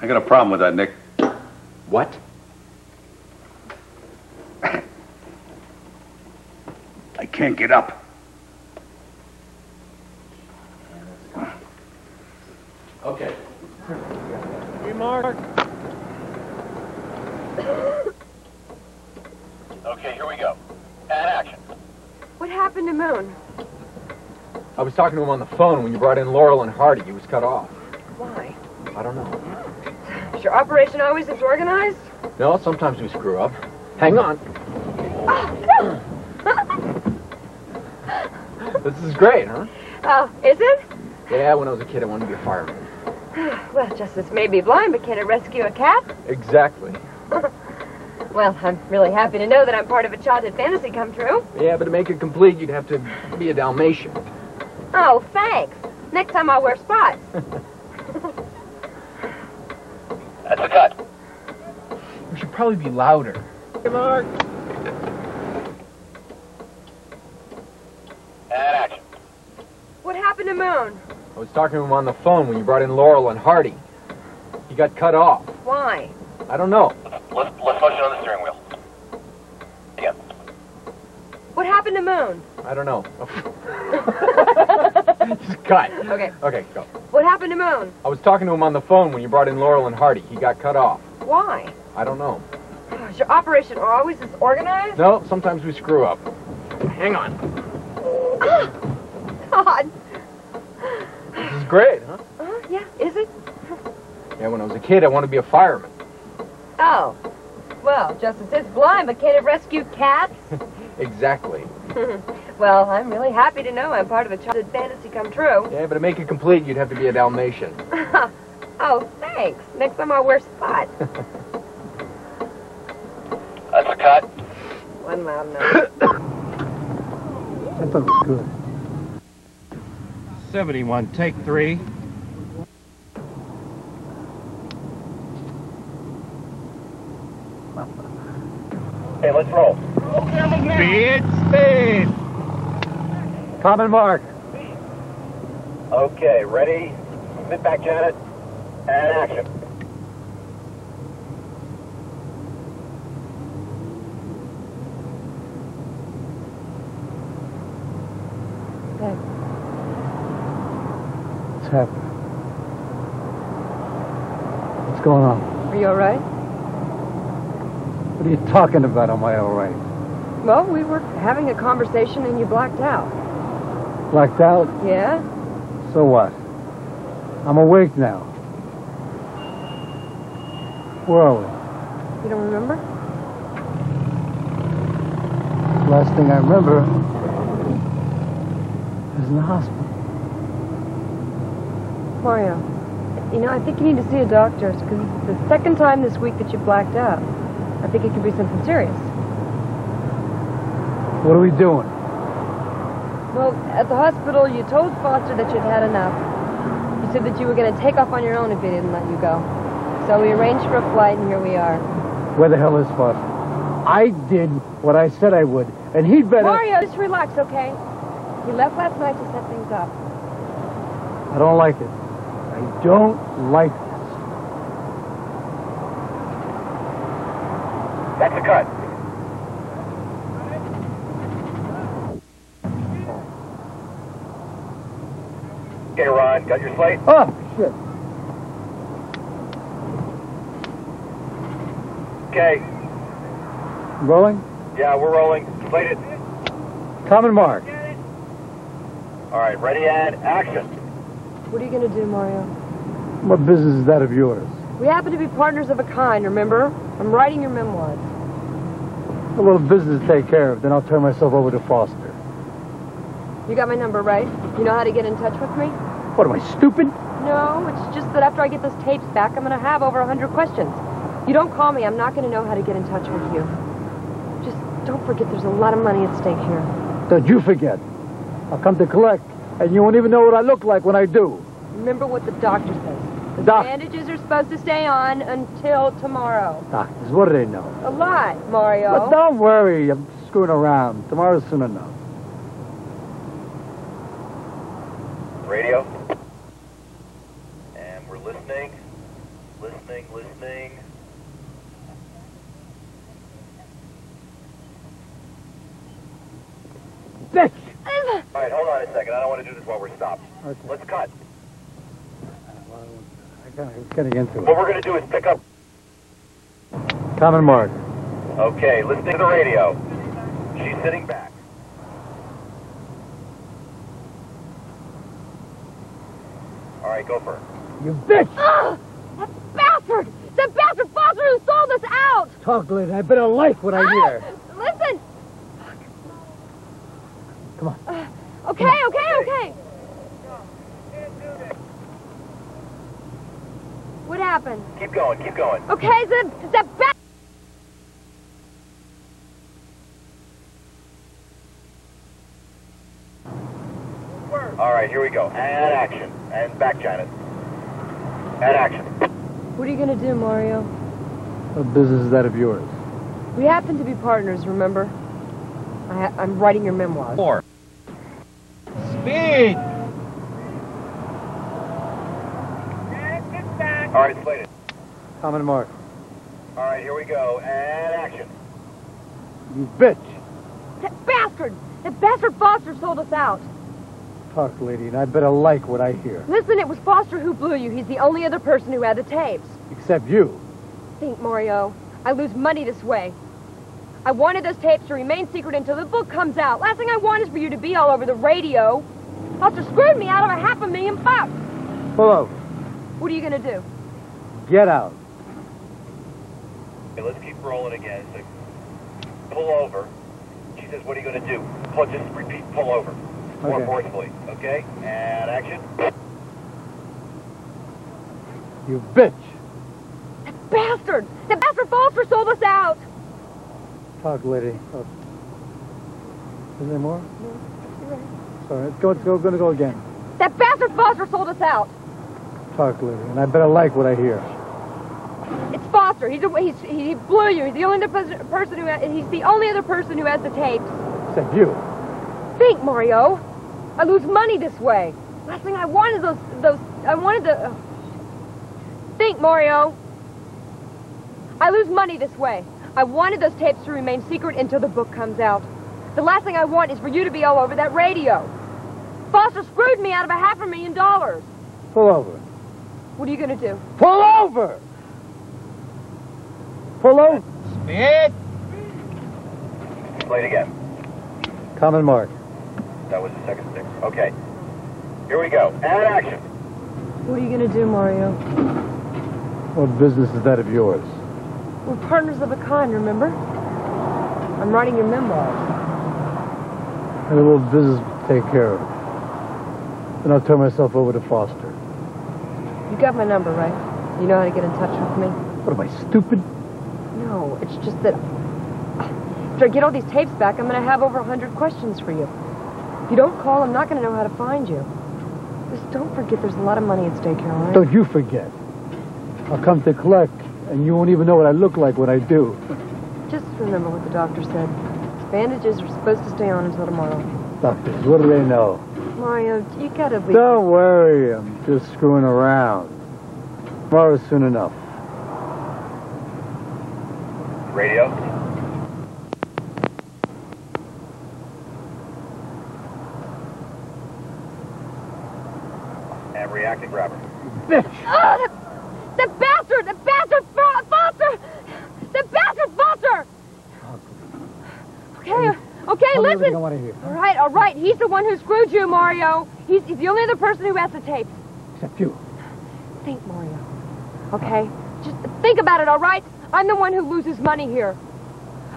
I got a problem with that, Nick. What? <coughs> I can't get up. Okay. Hey, Mark. Okay, here we go. And action. What happened to Moon? I was talking to him on the phone when you brought in Laurel and Hardy. He was cut off. Why? I don't know. Is your operation always this organized? No, sometimes we screw up. Hang on. <laughs> This is great, huh? Oh, is it? Yeah, when I was a kid, I wanted to be a fireman. <sighs> Well, Justice may be blind, but can it rescue a cat? Exactly. <laughs> Well, I'm really happy to know that I'm part of a childhood fantasy come true. Yeah, but to make it complete, you'd have to be a Dalmatian. Oh, thanks. Next time I'll wear spots. <laughs> That's a cut. We should probably be louder. Hey, Mark. And action. What happened to Moon? I was talking to him on the phone when you brought in Laurel and Hardy. He got cut off. Why? I don't know. Let's, let's motion on the steering wheel. Again. What happened to Moon? I don't know. <laughs> <laughs> Just cut. Okay. Okay, go. What happened to Moon? I was talking to him on the phone when you brought in Laurel and Hardy. He got cut off. Why? I don't know. Is your operation always this organized? No, sometimes we screw up. Hang on. <gasps> God. This is great, huh? Uh, yeah, is it? Yeah, when I was a kid, I wanted to be a fireman. Oh. Well, Justice is blind, but can it rescue cats? <laughs> Exactly. <laughs> well, I'm really happy to know I'm part of a childhood fantasy come true. Yeah, but to make it complete, you'd have to be a Dalmatian. <laughs> oh, thanks. Next time I'll wear spots. That's a cut. One loud note. <coughs> That looks good. 71, take three. Hey, let's roll. Speed, speed. Common mark. Okay, ready? Sit back, Janet. And action. What's going on? Are you all right? What are you talking about? Am I all right? Well, we were having a conversation and you blacked out. Blacked out? Yeah? So what? I'm awake now. Where are we? You don't remember? Last thing I remember is in the hospital. Mario, you know, I think you need to see a doctor because it's the second time this week that you blacked out. I think it could be something serious. What are we doing? Well, at the hospital, you told Foster that you'd had enough. You said that you were going to take off on your own if he didn't let you go. So we arranged for a flight, and here we are. Where the hell is Foster? I did what I said I would, and he'd better... Mario, just relax, okay? He left last night to set things up. I don't like it. I don't like this. That's a cut. Okay, Ron, got your slate? Oh, shit. Okay. Rolling? Yeah, we're rolling. Slate it. Common mark. All right, ready and action. What are you going to do, Mario? What business is that of yours? We happen to be partners of a kind, remember? I'm writing your memoirs. A little business to take care of, then I'll turn myself over to Foster. You got my number, right? You know how to get in touch with me? What, am I stupid? No, it's just that after I get those tapes back, I'm going to have over a 100 questions. You don't call me, I'm not going to know how to get in touch with you. Just don't forget there's a lot of money at stake here. Don't you forget. I'll come to collect, and you won't even know what I look like when I do. Remember what the doctor says. The Doc- bandages are supposed to stay on until tomorrow. Doctors, what do they know? A lot, Mario. But don't worry, I'm screwing around. Tomorrow's soon enough. Radio. And we're listening. Listening, listening. Bitch! All right, hold on a second. I don't want to do this while we're stopped. Okay. Let's cut. I gotta, getting into What we're going to do is pick up. Common mark. Okay, listening to the radio. She's sitting back. All right, go for it. You bitch! Oh, that bastard! That bastard Foster who sold us out! Talk later. I better like what I hear. Listen! Come on. Uh, okay, okay, okay. What happened? Keep going, keep going. Okay, the the ba- All right, here we go. And action. And back, Janet. And action. What are you gonna do, Mario? What business is that of yours? We happen to be partners, remember? I ha- I'm writing your memoirs. Four. Speed! All right, slate it. Common mark. All right, here we go. And action. You bitch! That bastard! That bastard Foster sold us out. Talk, lady, and I better like what I hear. Listen, it was Foster who blew you. He's the only other person who had the tapes. Except you. Think, Mario. I lose money this way. I wanted those tapes to remain secret until the book comes out. Last thing I want is for you to be all over the radio. Foster screwed me out of a half a million bucks. Hello. What are you gonna do? Get out. Okay, let's keep rolling again. So pull over. She says, what are you going to do? Pull, just repeat, pull over. More Okay. forcefully. Okay? And action. You bitch! Bastard! That bastard Foster sold us out! Talk, lady. Oh. Is there more? Sorry, let's go, let's go, gonna go again. That bastard Foster sold us out! Talk, lady, and I better like what I hear. It's Foster. He's, a, he's he blew you. He's the only other person who he's the only other person who has the tapes. Except you. Think, Mario. I lose money this way. Last thing I wanted those those I wanted the. oh. Think, Mario. I lose money this way. I wanted those tapes to remain secret until the book comes out. The last thing I want is for you to be all over that radio. Foster screwed me out of a half a million dollars. Pull over. What are you gonna do? Pull over! Pullo? Speed! Play it again. Common mark. That was the second six. Okay. Here we go. And action. What are you gonna do, Mario? What business is that of yours? We're partners of a kind, remember? I'm writing your memoir. I have a little business to take care of. Then I'll turn myself over to Foster. You got my number, right? You know how to get in touch with me? What am I, stupid? No, it's just that after I get all these tapes back, I'm gonna have over a hundred questions for you. If you don't call, I'm not gonna know how to find you. Just don't forget there's a lot of money at stake here, all right? Don't you forget. I'll come to collect, and you won't even know what I look like when I do. Just remember what the doctor said. Bandages are supposed to stay on until tomorrow. Doctors, what do they know? Mario, you gotta leave. Don't worry, I'm just screwing around. Tomorrow's soon enough. Radio. And reacting grabber. Bitch! Oh, the, the bastard! The bastard! Fo- Foster! The bastard Foster! Okay, okay, Tell me everything listen. I want to hear. All right, all right. He's the one who screwed you, Mario. He's, he's the only other person who has the tape. Except you. Think, Mario. Okay? Just think about it, all right? I'm the one who loses money here.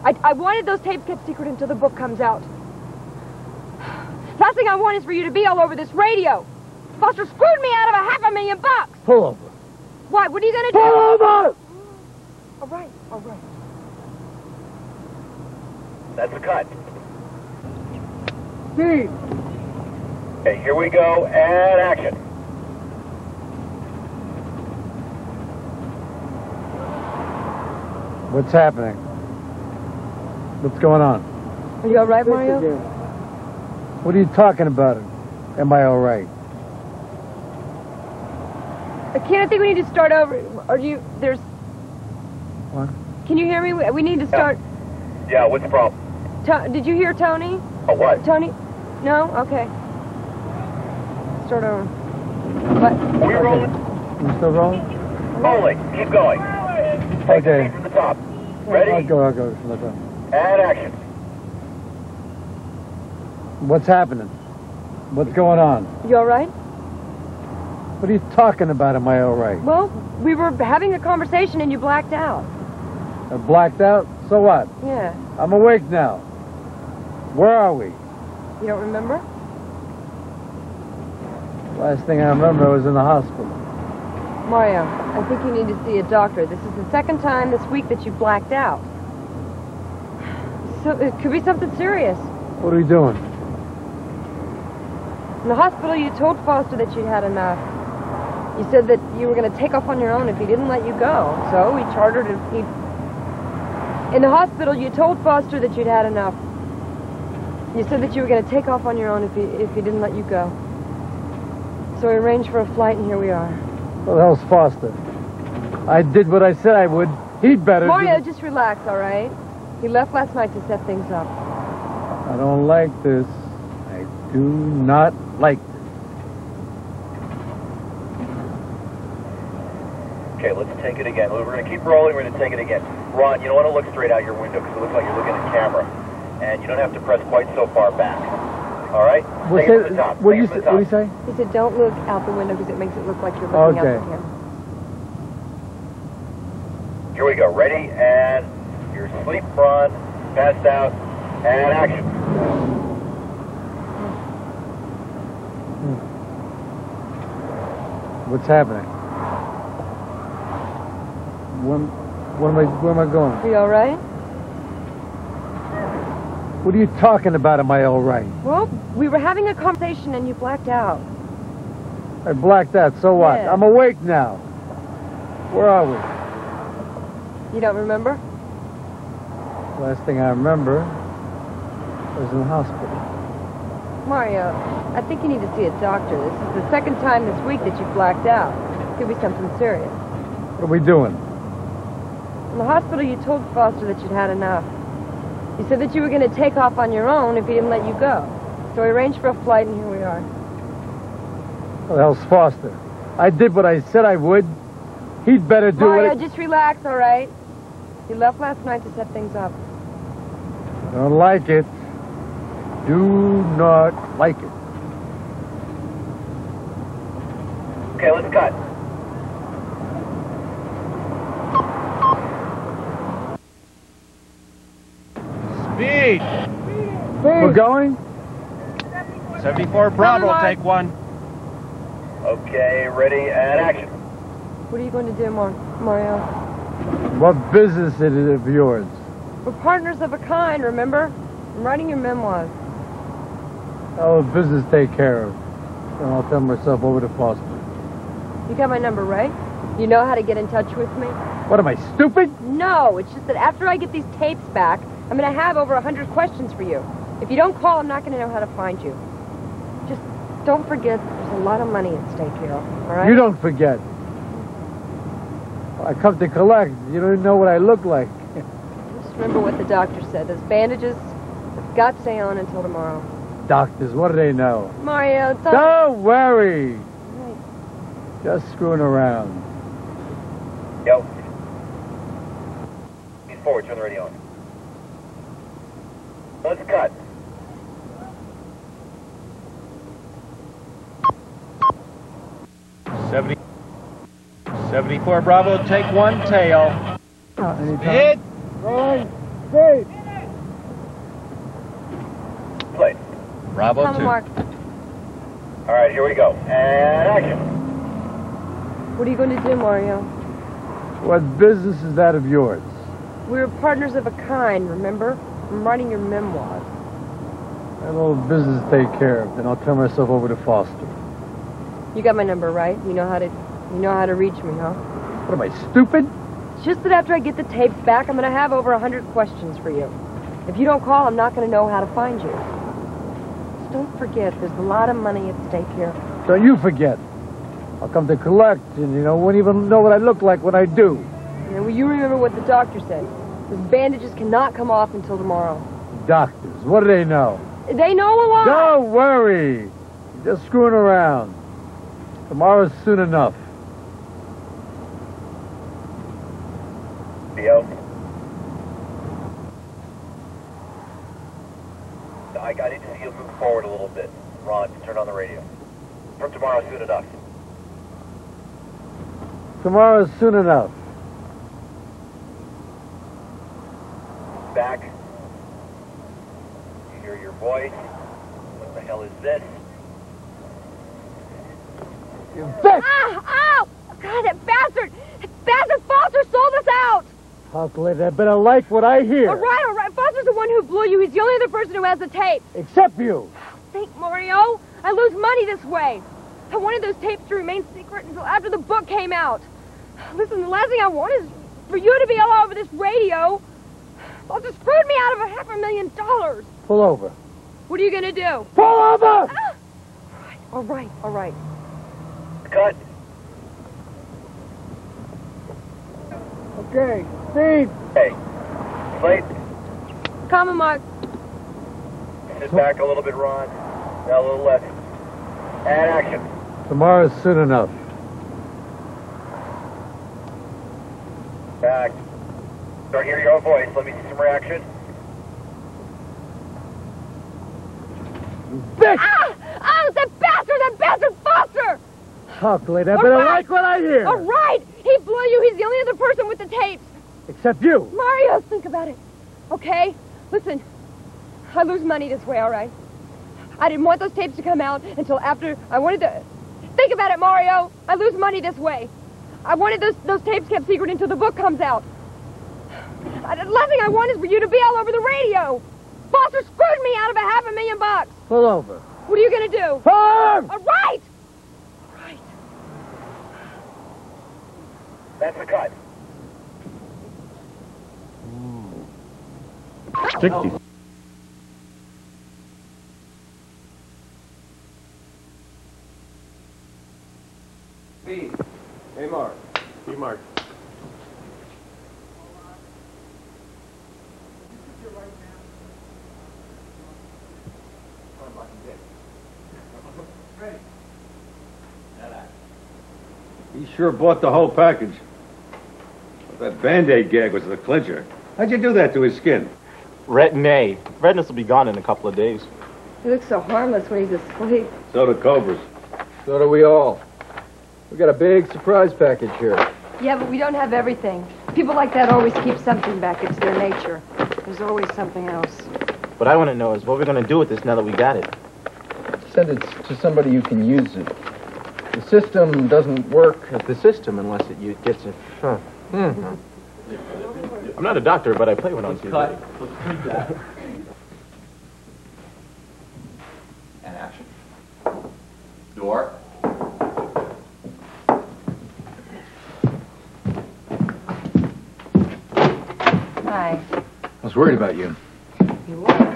I, I wanted those tapes kept secret until the book comes out. Last thing I want is for you to be all over this radio. Foster screwed me out of a half a million bucks. Pull over. What? What are you gonna do? Pull over! All right, all right. That's the cut. Steve! Okay, here we go. And action. What's happening? What's going on? Are you all right, Mario? What are you talking about? Am I all right? Ken, I think we need to start over. Are you? There's. What? Can you hear me? We we need to start. Yeah, what's the problem? To, did you hear Tony? Oh, what? Tony? No? Okay. Start over. What? Are we rolling? You still rolling? Rolling. Keep going. Okay. From the top. Ready? I'll go, I'll go. from the top. And action. What's happening? What's going on? You all right? What are you talking about? Am I all right? Well, we were having a conversation and you blacked out. I blacked out? So what? Yeah. I'm awake now. Where are we? You don't remember? Last thing I remember, I was in the hospital. Mario, I think you need to see a doctor. This is the second time this week that you blacked out. So it could be something serious. What are we doing? In the hospital, you told Foster that you'd had enough. You said that you were going to take off on your own if he didn't let you go. So we chartered and he. In the hospital, you told Foster that you'd had enough. You said that you were going to take off on your own if he if he didn't let you go. So we arranged for a flight, and here we are. What the hell's Foster? I did what I said I would. He'd better. Mario, do- just relax, all right? He left last night to set things up. I don't like this. I do not like this. Okay, let's take it again. We're going to keep rolling. We're going to take it again. Ron, you don't want to look straight out your window because it looks like you're looking at camera. And you don't have to press quite so far back. All right? What, Take it the top. what, do Take you, it from say- what do you say? He said, don't look out the window because it makes it look like you're looking Okay. out the camera. Here we go. Ready? And your sleep asleep, Ron. Passed out. And action. Hmm. What's happening? When, when am I, where am I going? Are you all right? What are you talking about? Am I all right? Well, we were having a conversation and you blacked out. I blacked out. So what? Yeah. I'm awake now. Where are we? You don't remember? Last thing I remember was in the hospital. Mario, I think you need to see a doctor. This is the second time this week that you've blacked out. Could be something serious. What are we doing? In the hospital, you told Foster that you'd had enough. You said that you were going to take off on your own if he didn't let you go. So we arranged for a flight, and here we are. What the hell's Foster? I did what I said I would. He'd better do Mario, it. just relax, all right? He left last night to set things up. Don't like it. Do not like it. Okay, let's cut. Speed! We're going? 74 Bravo, take one. Okay, ready, and action. What are you going to do, Mar- Mario? What business is it of yours? We're partners of a kind, remember? I'm writing your memoirs. Oh, business take care of. And I'll turn myself over to Foster. You got my number, right? You know how to get in touch with me? What am I, stupid? No, it's just that after I get these tapes back, I'm going to have over a hundred questions for you. If you don't call, I'm not going to know how to find you. Just don't forget there's a lot of money at stake here, all right? You don't forget. I come to collect. You don't even know what I look like. Just remember what the doctor said. Those bandages have got to stay on until tomorrow. Doctors, what do they know? Mario, don't... Don't worry. Just screwing around. Yo. Lean forward, turn the radio on. Let's cut. Seventy. 74 Bravo, take one, tail. Speed! Going. Speed! Play. Bravo Come, Mark. All right, here we go. And action. What are you going to do, Mario? What business is that of yours? We're partners of a kind, remember? I'm writing your memoirs. That little business to take care of. Then I'll turn myself over to Foster. You got my number, right? You know how to you know how to reach me, huh? What am I, stupid? It's just that after I get the tapes back, I'm gonna have over a hundred questions for you. If you don't call, I'm not gonna know how to find you. Just don't forget, there's a lot of money at stake here. Don't you forget. I'll come to collect, and you know, won't even know what I look like when I do. And will you remember what the doctor said? Those bandages cannot come off until tomorrow. Doctors, what do they know? They know a lot. Don't worry. You're just screwing around. Tomorrow's soon enough. Theo. I, I need to see you move forward a little bit. Ron, turn on the radio. From tomorrow soon enough. Tomorrow's soon enough. Back. You hear your voice. What the hell is this? Vic! Ah! Ow! God, that bastard! That bastard Foster sold us out! Hucklet, I better like what I hear. All right, all right. Foster's the one who blew you. He's the only other person who has the tape. Except you. Think, Mario. I lose money this way. I wanted those tapes to remain secret until after the book came out. Listen, the last thing I want is for you to be all over this radio. Foster screwed me out of a half a million dollars. Pull over. What are you gonna do? Pull over! Ah! <gasps> All right, all right. Cut. Okay, speed. Hey. Slate, Come on, Mark. sit back a little bit, Ron. Now a little less. And action. Tomorrow's soon enough. Back. Start hearing your own voice. Let me see some reaction. Vic! Ah! Oh, that bastard! That bastard Foster! Hucklet, I All better right. like what I hear. All right! He blew you. He's the only other person with the tapes. Except you. Mario, think about it. Okay? Listen, I lose money this way, all right? I didn't want those tapes to come out until after I wanted to... Think about it, Mario. I lose money this way. I wanted those, those tapes kept secret until the book comes out. I, the last thing I want is for you to be all over the radio. Foster screwed me out of a half a million bucks. Pull over. What are you going to do? Farm! All right! That's the cut. Sixty. Speed. Hey, Mark. Hey, Mark. He sure bought the whole package. But That Band-Aid gag was the clincher. How'd you do that to his skin? Retin-A. Redness will be gone in a couple of days. He looks so harmless when he's asleep. So do cobras. So do we all. We got a big surprise package here. Yeah, but we don't have everything. People like that always keep something back. It's their nature. There's always something else. What I want to know is what we're going to do with this now that we got it. Send it to somebody who can use it. The system doesn't work at the system unless it u- gets it. Huh. Hmm. I'm not a doctor, but I play one on TV. Cut. Let's print that. And action. Door. Hi. I was worried about you. You are.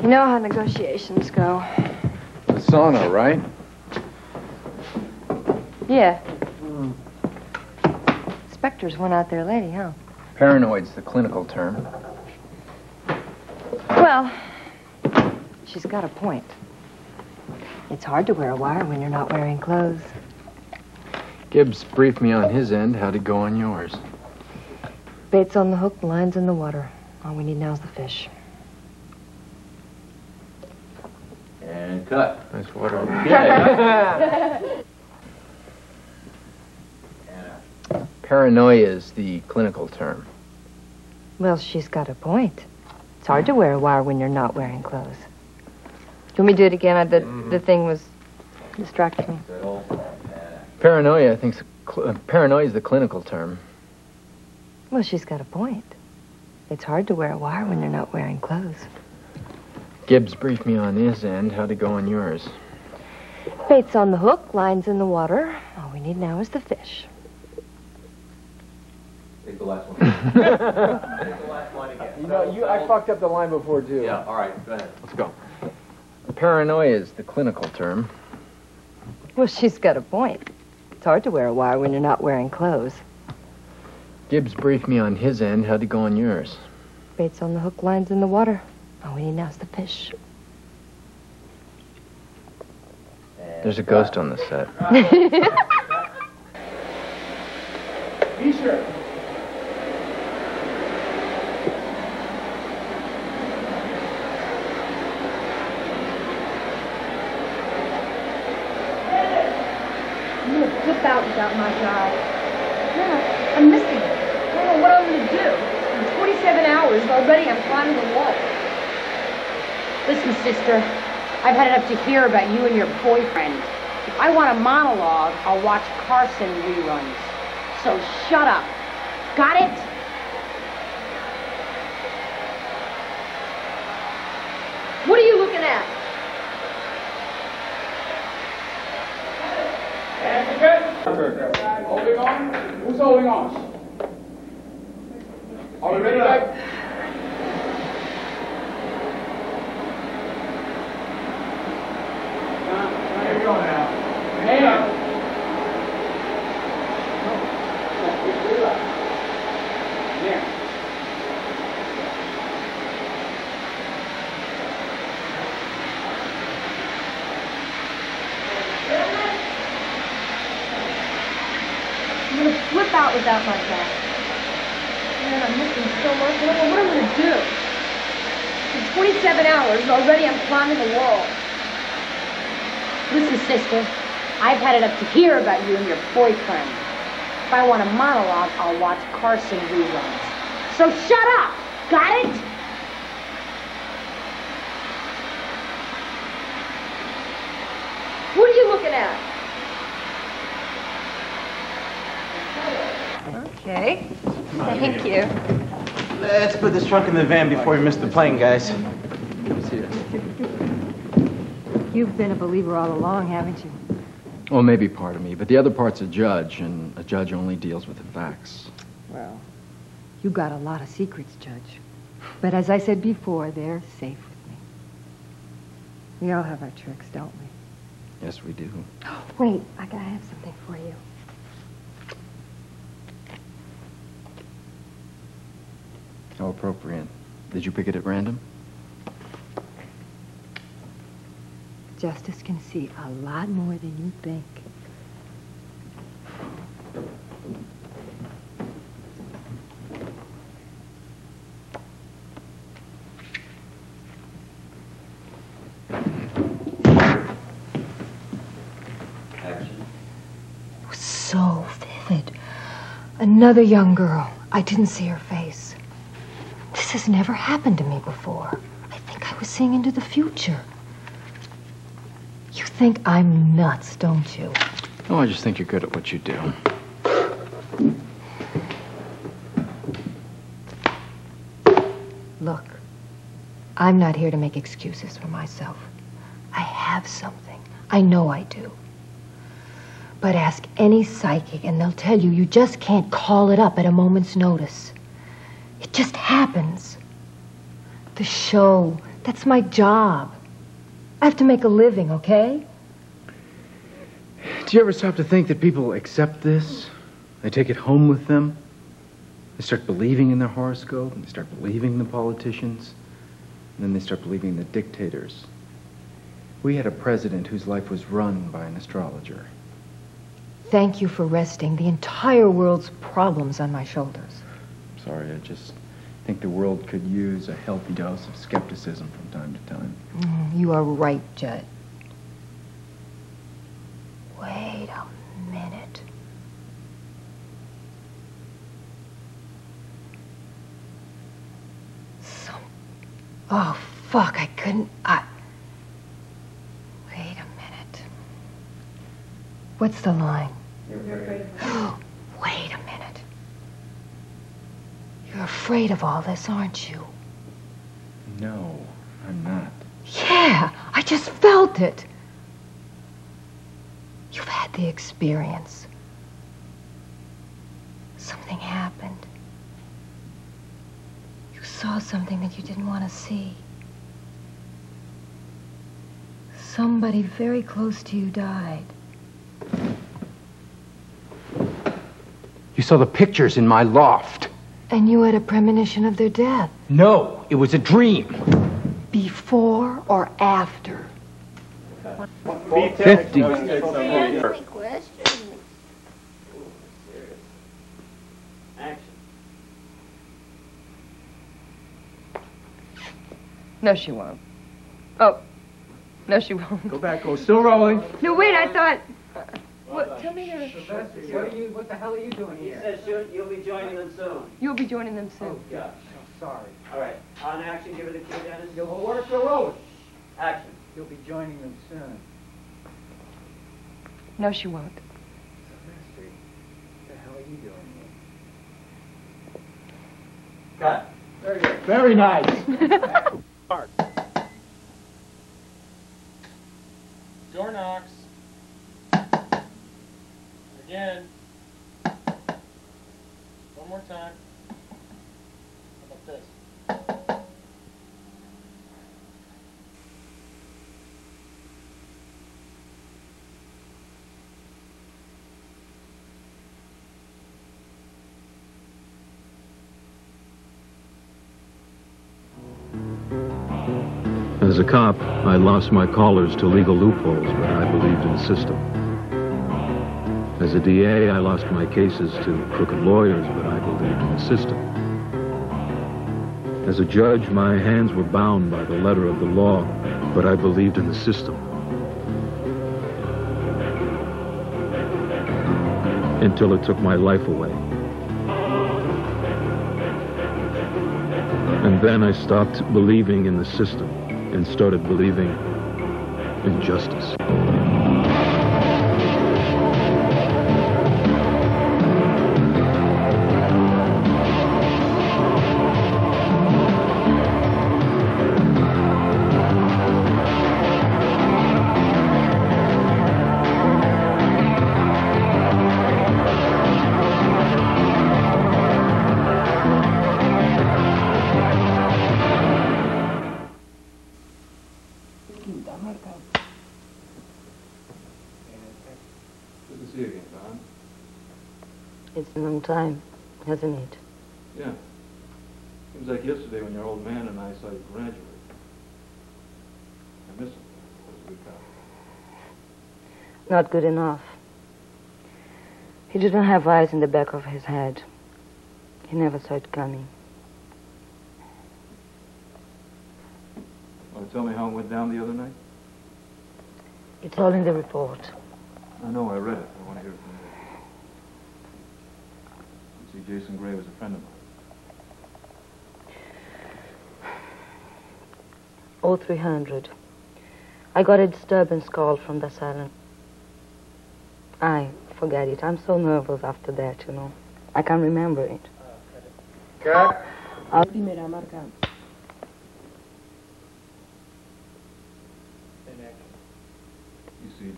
You know how negotiations go. The sauna, right? Yeah. Mm. Specters went out there lady, huh? Paranoid's the clinical term. Well, she's got a point. It's hard to wear a wire when you're not wearing clothes. Gibbs briefed me on his end. How'd it go on yours? Bait's on the hook, line's in the water. All we need now is the fish. And cut. Nice water. Okay. <laughs> Paranoia is the clinical term. Well, she's got a point. It's hard to wear a wire when you're not wearing clothes. Do you want me to do it again? I, the, the thing was distracting me. Paranoia, I think, cl- uh, paranoia is the clinical term. Well, she's got a point. It's hard to wear a wire when you're not wearing clothes. Gibbs briefed me on his end. How'd it go on yours? Bait's on the hook, line's in the water. All we need now is the fish. Take the last one. <laughs> Take the last line again. You know, you, I fucked up the line before, too. Yeah, all right, go ahead. Let's go. Paranoia is the clinical term. Well, she's got a point. It's hard to wear a wire when you're not wearing clothes. Gibbs briefed me on his end. How'd it go on yours? Bait's on the hook, line's in the water. Oh, all we need now is the fish. There's a ghost on the set. <laughs> T-shirt. I'm gonna flip out without my guy. Yeah, I'm missing it. I don't know what I'm gonna do. In 47 hours, already I'm climbing the wall. Listen, sister, I've had enough to hear about you and your boyfriend. If I want a monologue, I'll watch Carson reruns. So shut up. Got it? What are you looking at? Holding on? Who's holding on? Are we ready, Mike? Here we go now. Hand. I'm gonna flip out without my back. Man, I'm missing so much. I don't know what I'm gonna do. In 27 hours, already I'm climbing the wall. Listen, sister, I've had it up to here about you and your boyfriend. If I want a monologue, I'll watch Carson reruns. So shut up. Got it? What are you looking at? Okay. Thank you. Let's put this trunk in the van before we miss the plane, guys. You've been a believer all along, haven't you? Well, maybe part of me, but the other part's a judge, and a judge only deals with the facts. Well, you got a lot of secrets, Judge. But as I said before, they're safe with me. We all have our tricks, don't we? Yes, we do. <gasps> Wait, I gotta have something for you. How appropriate. Did you pick it at random? Justice can see a lot more than you think. Another young girl. I didn't see her face. This has never happened to me before. I think I was seeing into the future. You think I'm nuts, don't you? Oh, I just think you're good at what you do. Look, I'm not here to make excuses for myself. I have something. I know I do. But ask any psychic and they'll tell you you just can't call it up at a moment's notice. It just happens. The show, that's my job. I have to make a living, okay? Do you ever stop to think that people accept this? They take it home with them? They start believing in their horoscope, and they start believing the politicians, and then they start believing the dictators. We had a president whose life was run by an astrologer. Thank you for resting the entire world's problems on my shoulders. Sorry, I just think the world could use a healthy dose of skepticism from time to time. Mm, you are right, Judd. Wait a minute. Some. Oh, fuck, I couldn't. I. Wait a minute. What's the line? <gasps> Wait a minute. You're afraid of all this, aren't you? No, I'm not. Yeah, I just felt it. You've had the experience. Something happened. You saw something that you didn't want to see. Somebody very close to you died. You saw the pictures in my loft. And you had a premonition of their death. No, it was a dream. Before or after? Fifty. No, she won't. Oh, no, she won't. Go back, go. Still rolling. No, wait, I thought. What? Tell me to. What are you, what the hell are you doing here? He says you'll, you'll be joining them soon. You'll be joining them soon. Oh, gosh. I'm sorry. All right. On action, give it a cue, Dennis. You'll work the road. Action. You'll be joining them soon. No, she won't. Sylvester, what the hell are you doing here? Cut. Very good. Very nice. <laughs> Start. Door knocks. Again. One more time. How about this? As a cop, I lost my callers to legal loopholes, but I believed in the system. As a DA, I lost my cases to crooked lawyers, but I believed in the system. As a judge, my hands were bound by the letter of the law, but I believed in the system. Until it took my life away. And then I stopped believing in the system and started believing in justice. Good to see you again, Don. It's a long time, hasn't it? Yeah. Seems like yesterday when your old man and I saw you graduate. I miss him. He was a good cop. Not good enough. He didn't have eyes in the back of his head. He never saw it coming. Want to tell me how it went down the other night? It's all in the report. I know, I read it. I want to hear it from you. see, Jason Gray was a friend of mine. Oh, 0300. I got a disturbance call from the silent. I forget it. I'm so nervous after that, you know. I can't remember it. Cut. Uh, I'll...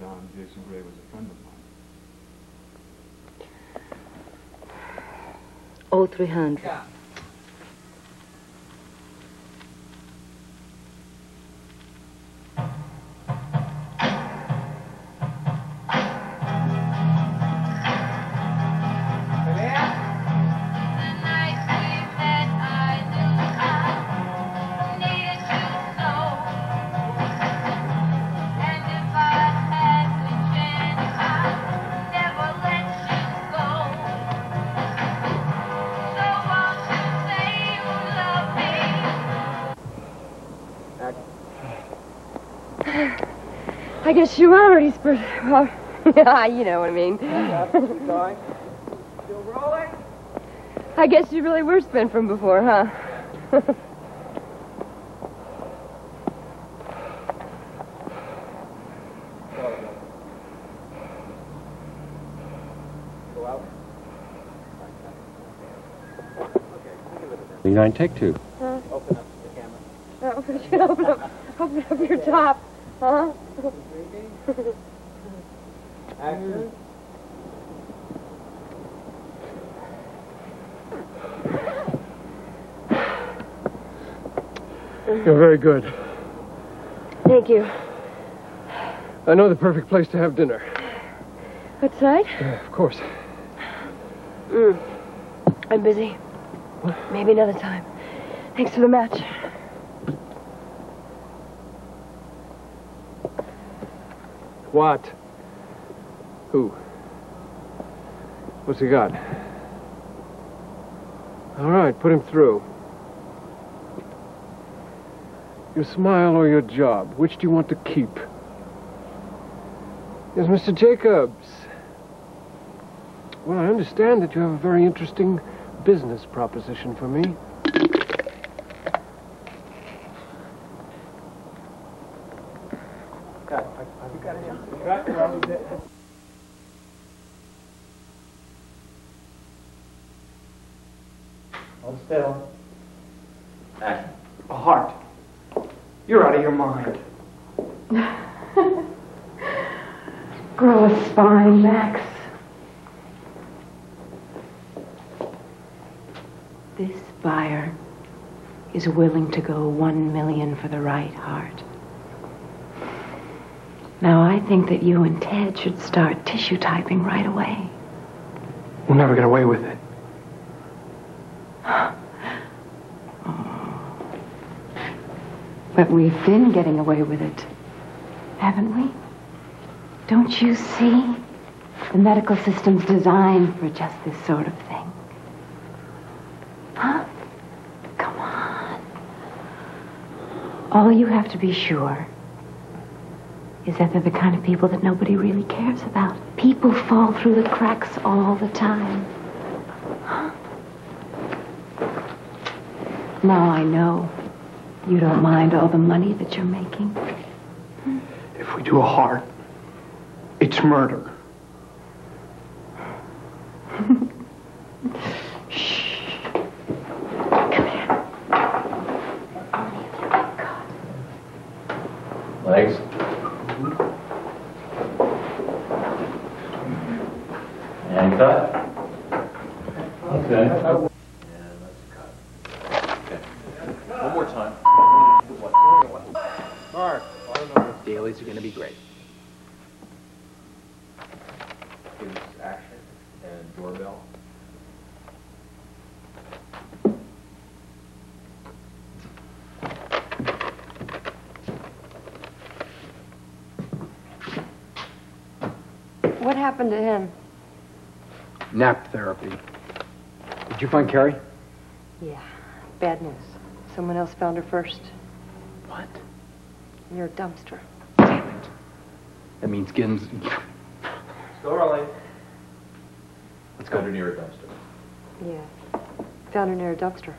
Primera marca. You see, Don, Jason Gray was a friend of mine. Oh, 0300. I guess you already spurt. Well, <laughs> yeah, you know what I mean. Still rolling? I guess you really were spent from before, huh? Go. Nine, take two. Huh? Open up the camera. Oh, open <laughs> open up, open up your top, huh? Action. You're very good. Thank you. I know the perfect place to have dinner. Outside? Yeah, of course. Mm. I'm busy. Maybe another time. Thanks for the match. What? Who? What's he got? All right, put him through. Your smile or your job? Which do you want to keep? Yes, Mr. Jacobs. Well, I understand that you have a very interesting business proposition for me. Cut. Have you got it? Cut. Round it. Hold still. A heart. You're out of your mind. <laughs> Grow a spine, Max. This buyer is willing to go one million for the right heart. Now, I think that you and Ted should start tissue typing right away. We'll never get away with it. But we've been getting away with it, haven't we? Don't you see? The medical system's designed for just this sort of thing. Huh? Come on. All you have to be sure is that they're the kind of people that nobody really cares about. People fall through the cracks all the time. Huh? Now I know you don't mind all the money that you're making. If we do a heart, it's murder. Legs. And cut. Okay. And let's cut. Okay. One more time. Mark. Dailies are going to be great. Here's action and doorbell. What happened to him? Nap therapy. Did you find Carrie? Yeah, bad news. Someone else found her first. What? Near a dumpster. Damn it. That means Ginn's. Still rolling. Let's go. Under near a dumpster. Yeah. Found her near a dumpster.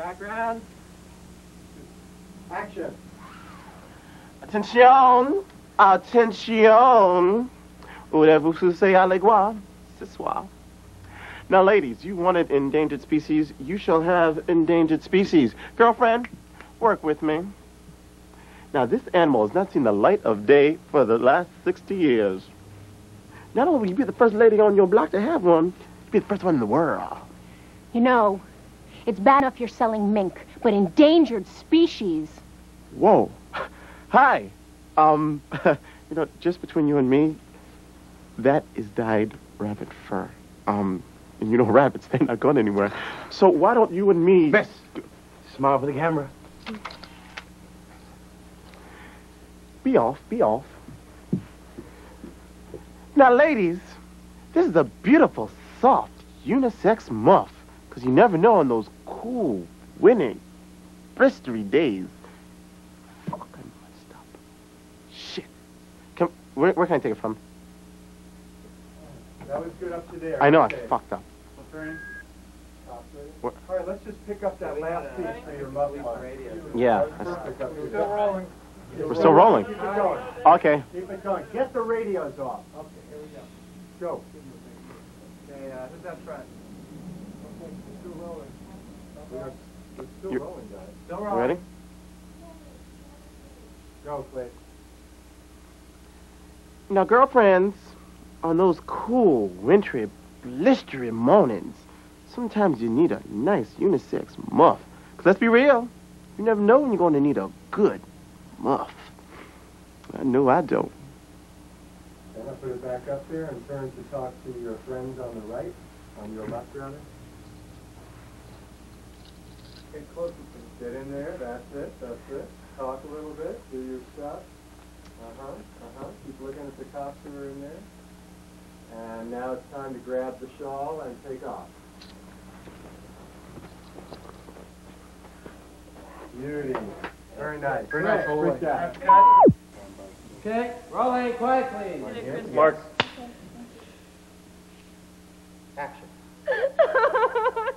Background. Action. Attention! Attention! Voulez-vous soucier à l'égua? Ce soir. Now, ladies, you wanted endangered species. You shall have endangered species. Girlfriend, work with me. Now, this animal has not seen the light of day for the last 60 years. Not only will you be the first lady on your block to have one, you'll be the first one in the world. You know, it's bad enough you're selling mink, but endangered species. Whoa. <laughs> Hi. Um, <laughs> you know, just between you and me, that is dyed rabbit fur. Um, and you know <laughs> rabbits, they're not going anywhere. So why don't you and me... Miss, smile for the camera. Be off, be off. Now, ladies, this is a beautiful, soft, unisex muff. Because you never know on those cool, winning, blistery days. Fucking messed up. Shit. Come, where, where can I take it from? That was good up to there. I know Okay. I fucked up. Turn. Stop it. What? All right, let's just pick up that last piece for your muffler. Yeah. Perfect up there. Still rolling. We're still rolling. Keep it going. Okay. Keep it going. Get the radios off. Okay, here we go. Go. Okay, uh, hit that front. Okay, we're still rolling. We're, still You- rolling, guys. Still rolling. ready? Go, Clay. Now, girlfriends, on those cool, wintry, blistery mornings, sometimes you need a nice unisex muff. Because let's be real, you never know when you're going to need a good muff. I know I don't. Then I put it back up there and turn to talk to your friends on the right, on your left, rather. Get closer. Get in there. That's it. That's it. Talk a little bit. Do your stuff. Uh-huh. Uh-huh. Keep looking at the cops who are in there. And now it's time to grab the shawl and take off. Beauty. Very nice. Very nice. Good job. Okay, rolling, quiet, please. Mark. Action. <laughs>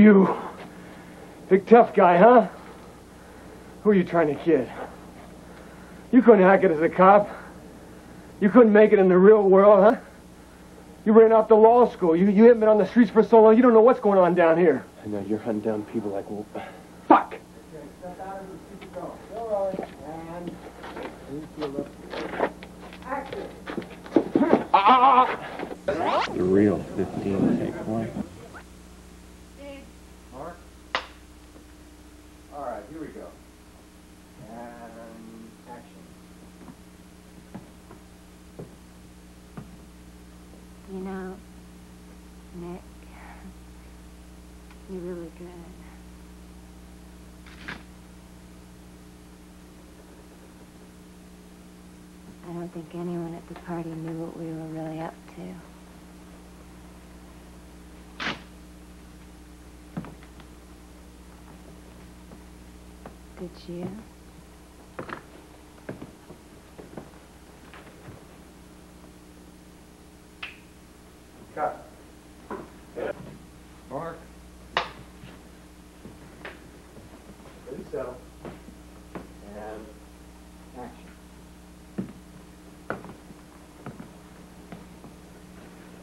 you. Big tough guy, huh? Who are you trying to kid? You couldn't hack it as a cop. You couldn't make it in the real world, huh? You ran off the law school. You, you haven't been on the streets for so long, you don't know what's going on down here. I know you're hunting down people like Wolf. Fuck! The real 15 take one. Mark? All right, here we go. And action. You know, Nick, you're really good. I don't think anyone at the party knew what we were really up to. Did you? Cut. Mark? Ready, settle. And action.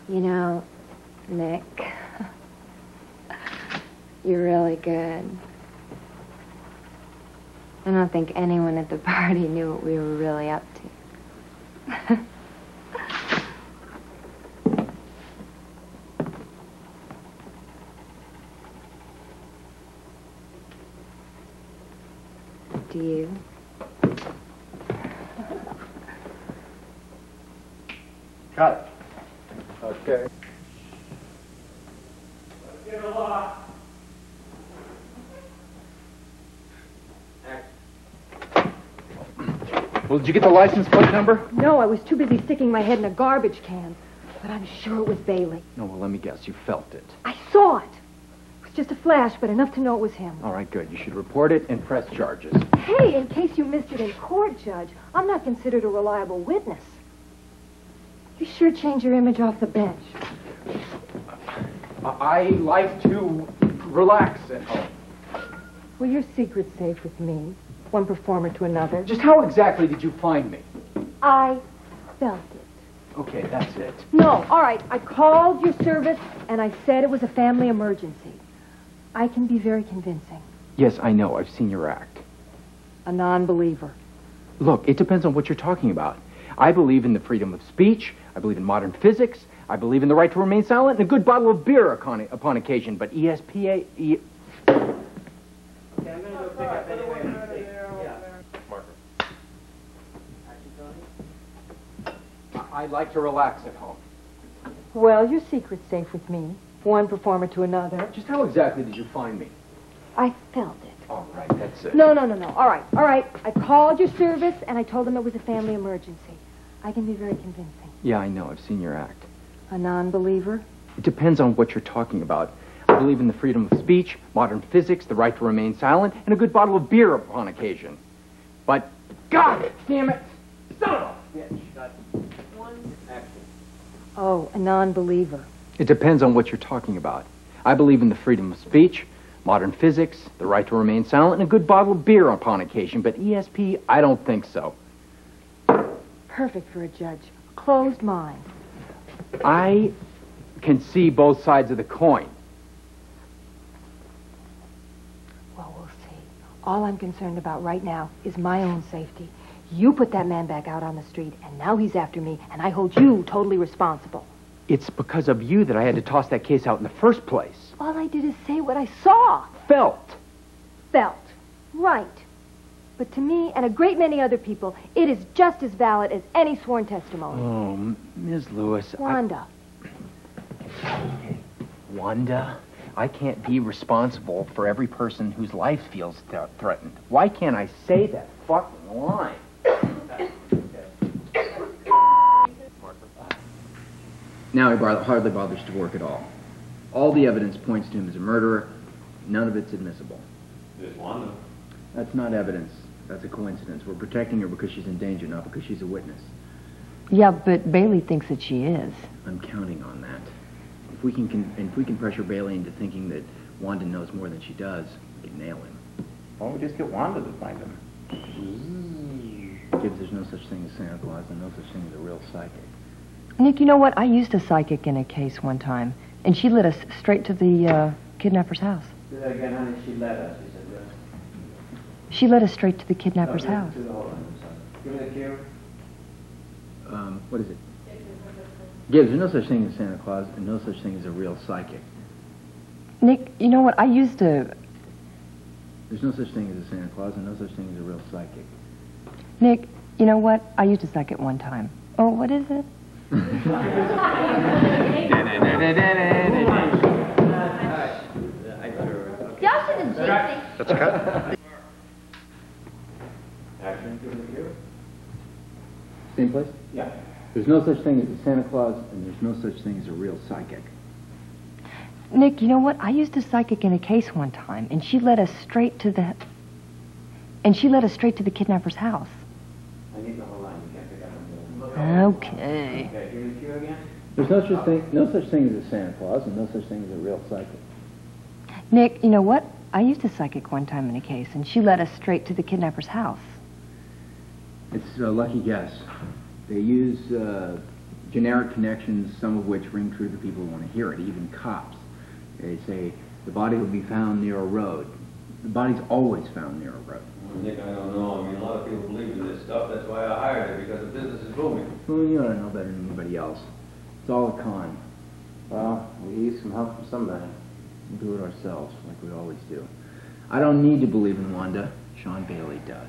You know, Nick, you're really good. I don't think anyone at the party knew what we were really up to. Do you? Cut. Okay. Get a lot. Well, did you get the license plate number? No, I was too busy sticking my head in a garbage can. But I'm sure it was Bailey. No, well, let me guess. You felt it. I saw it. It was just a flash, but enough to know it was him. All right, good. You should report it and press charges. Hey, in case you missed it in court, Judge, I'm not considered a reliable witness. You sure changed your image off the bench. I I like to relax at home. Well, your secret's safe with me. One performer to another. Just how exactly did you find me? I felt it. Okay, that's it. No, all right. I called your service and I said it was a family emergency. I can be very convincing. Yes, I know. I've seen your act. A non-believer. Look, it depends on what you're talking about. I believe in the freedom of speech. I believe in modern physics. I believe in the right to remain silent and a good bottle of beer upon, upon occasion. But ESPA... E- I like to relax at home. Well, your secret's safe with me. One performer to another. Just how exactly did you find me? I felt it. All right, that's it. No, no, no, no. All right, all right. I called your service and I told them it was a family emergency. I can be very convincing. Yeah, I know. I've seen your act. A non-believer? It depends on what you're talking about. I believe in the freedom of speech, modern physics, the right to remain silent, and a good bottle of beer upon occasion. But, God damn it! Son of a bitch! Oh, a non believer. It depends on what you're talking about. I believe in the freedom of speech, modern physics, the right to remain silent, and a good bottle of beer upon occasion, but ESP, I don't think so. Perfect for a judge. Closed mind. I can see both sides of the coin. Well, we'll see. All I'm concerned about right now is my own safety. You put that man back out on the street, and now he's after me, and I hold you totally responsible. It's because of you that I had to toss that case out in the first place. All I did is say what I saw. Felt. Felt. Right. But to me, and a great many other people, it is just as valid as any sworn testimony. Oh, Ms. Lewis. I- Wanda. Wanda, I can't be responsible for every person whose life feels th- threatened. Why can't I say that fucking line? Now he bar- hardly bothers to work at all. All the evidence points to him as a murderer. None of it's admissible. There's Wanda. That's not evidence. That's a coincidence. We're protecting her because she's in danger, not because she's a witness. Yeah, but Bailey thinks that she is. I'm counting on that. If we can, can if we can pressure Bailey into thinking that Wanda knows more than she does, we can nail him. Why don't we just get Wanda to find him? Gibbs, there's no such thing as Santa Claus and no such thing as a real psychic. Nick, you know what? I used a psychic in a case one time, and she led us straight to the uh, kidnapper's house. Do that again, honey. She let us. She said, She led us straight to the kidnapper's no, house. to the- hold on, I'm sorry. Give me the cue. Um, what is it? Gibbs, there's no such thing as Santa Claus and no such thing as a real psychic. Nick, you know what? I used a There's no such thing as a Santa Claus and no such thing as a real psychic. Nick. You know what? I used a psychic one time. Oh, what is it? Y'all should have jinxed That's cut. Action. Give me the cue. Same place? Yeah. There's no such thing as a Santa Claus and there's no such thing as a real psychic. Nick, you know what? I used a psychic in a case one time, and she led us straight to the. And she led us straight to the kidnapper's house. I need the whole line. You can't pick up on the Okay. Okay, give the cue again. There's no such thing, no such thing as a Santa Claus and no such thing as a real psychic. Nick, you know what? I used a psychic one time in a case, and she led us straight to the kidnapper's house. It's a lucky guess. They use uh, generic connections, some of which ring true to people who want to hear it, even cops. They say the body will be found near a road. The body's always found near a road. Nick, I don't know. I mean, a lot of people believe in this stuff. That's why I hired her, because the business is booming. Well, you ought to know better than anybody else. It's all a con. Well, we need some help from somebody. We'll do it ourselves, like we always do. I don't need to believe in Wanda. Sean Bailey does.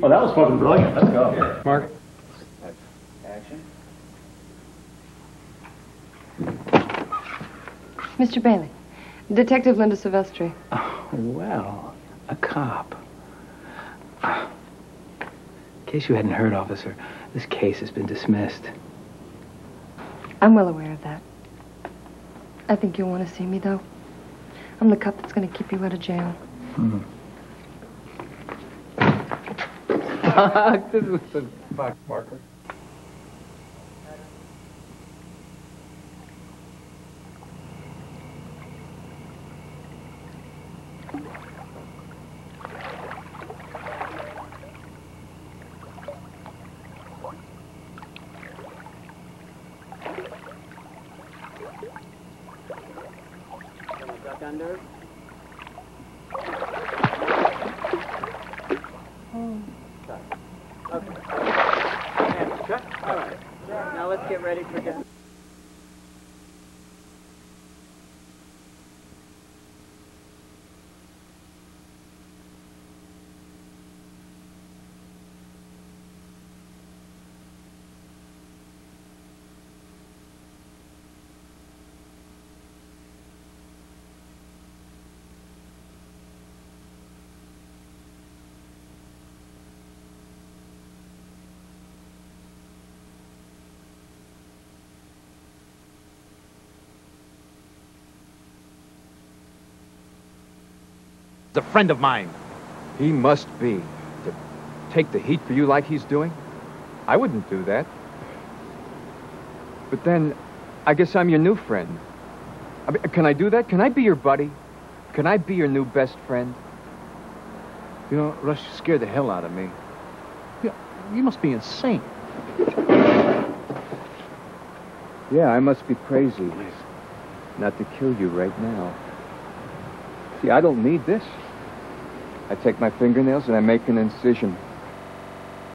Oh, that was fucking brilliant. Let's go. Mark. Action. Mr. Bailey, Detective Linda Silvestri. Well, a cop. In case you hadn't heard, officer, this case has been dismissed. I'm well aware of that. I think you'll want to see me, though. I'm the cop that's going to keep you out of jail. Hmm. <laughs> this was a fuck marker. A friend of mine. He must be. To take the heat for you like he's doing? I wouldn't do that. But then, I guess I'm your new friend. I mean, can I do that? Can I be your buddy? Can I be your new best friend? You know, Rush scared the hell out of me. You, you must be insane. Yeah, I must be crazy. not to kill you right now. See, I don't need this. I take my fingernails and I make an incision.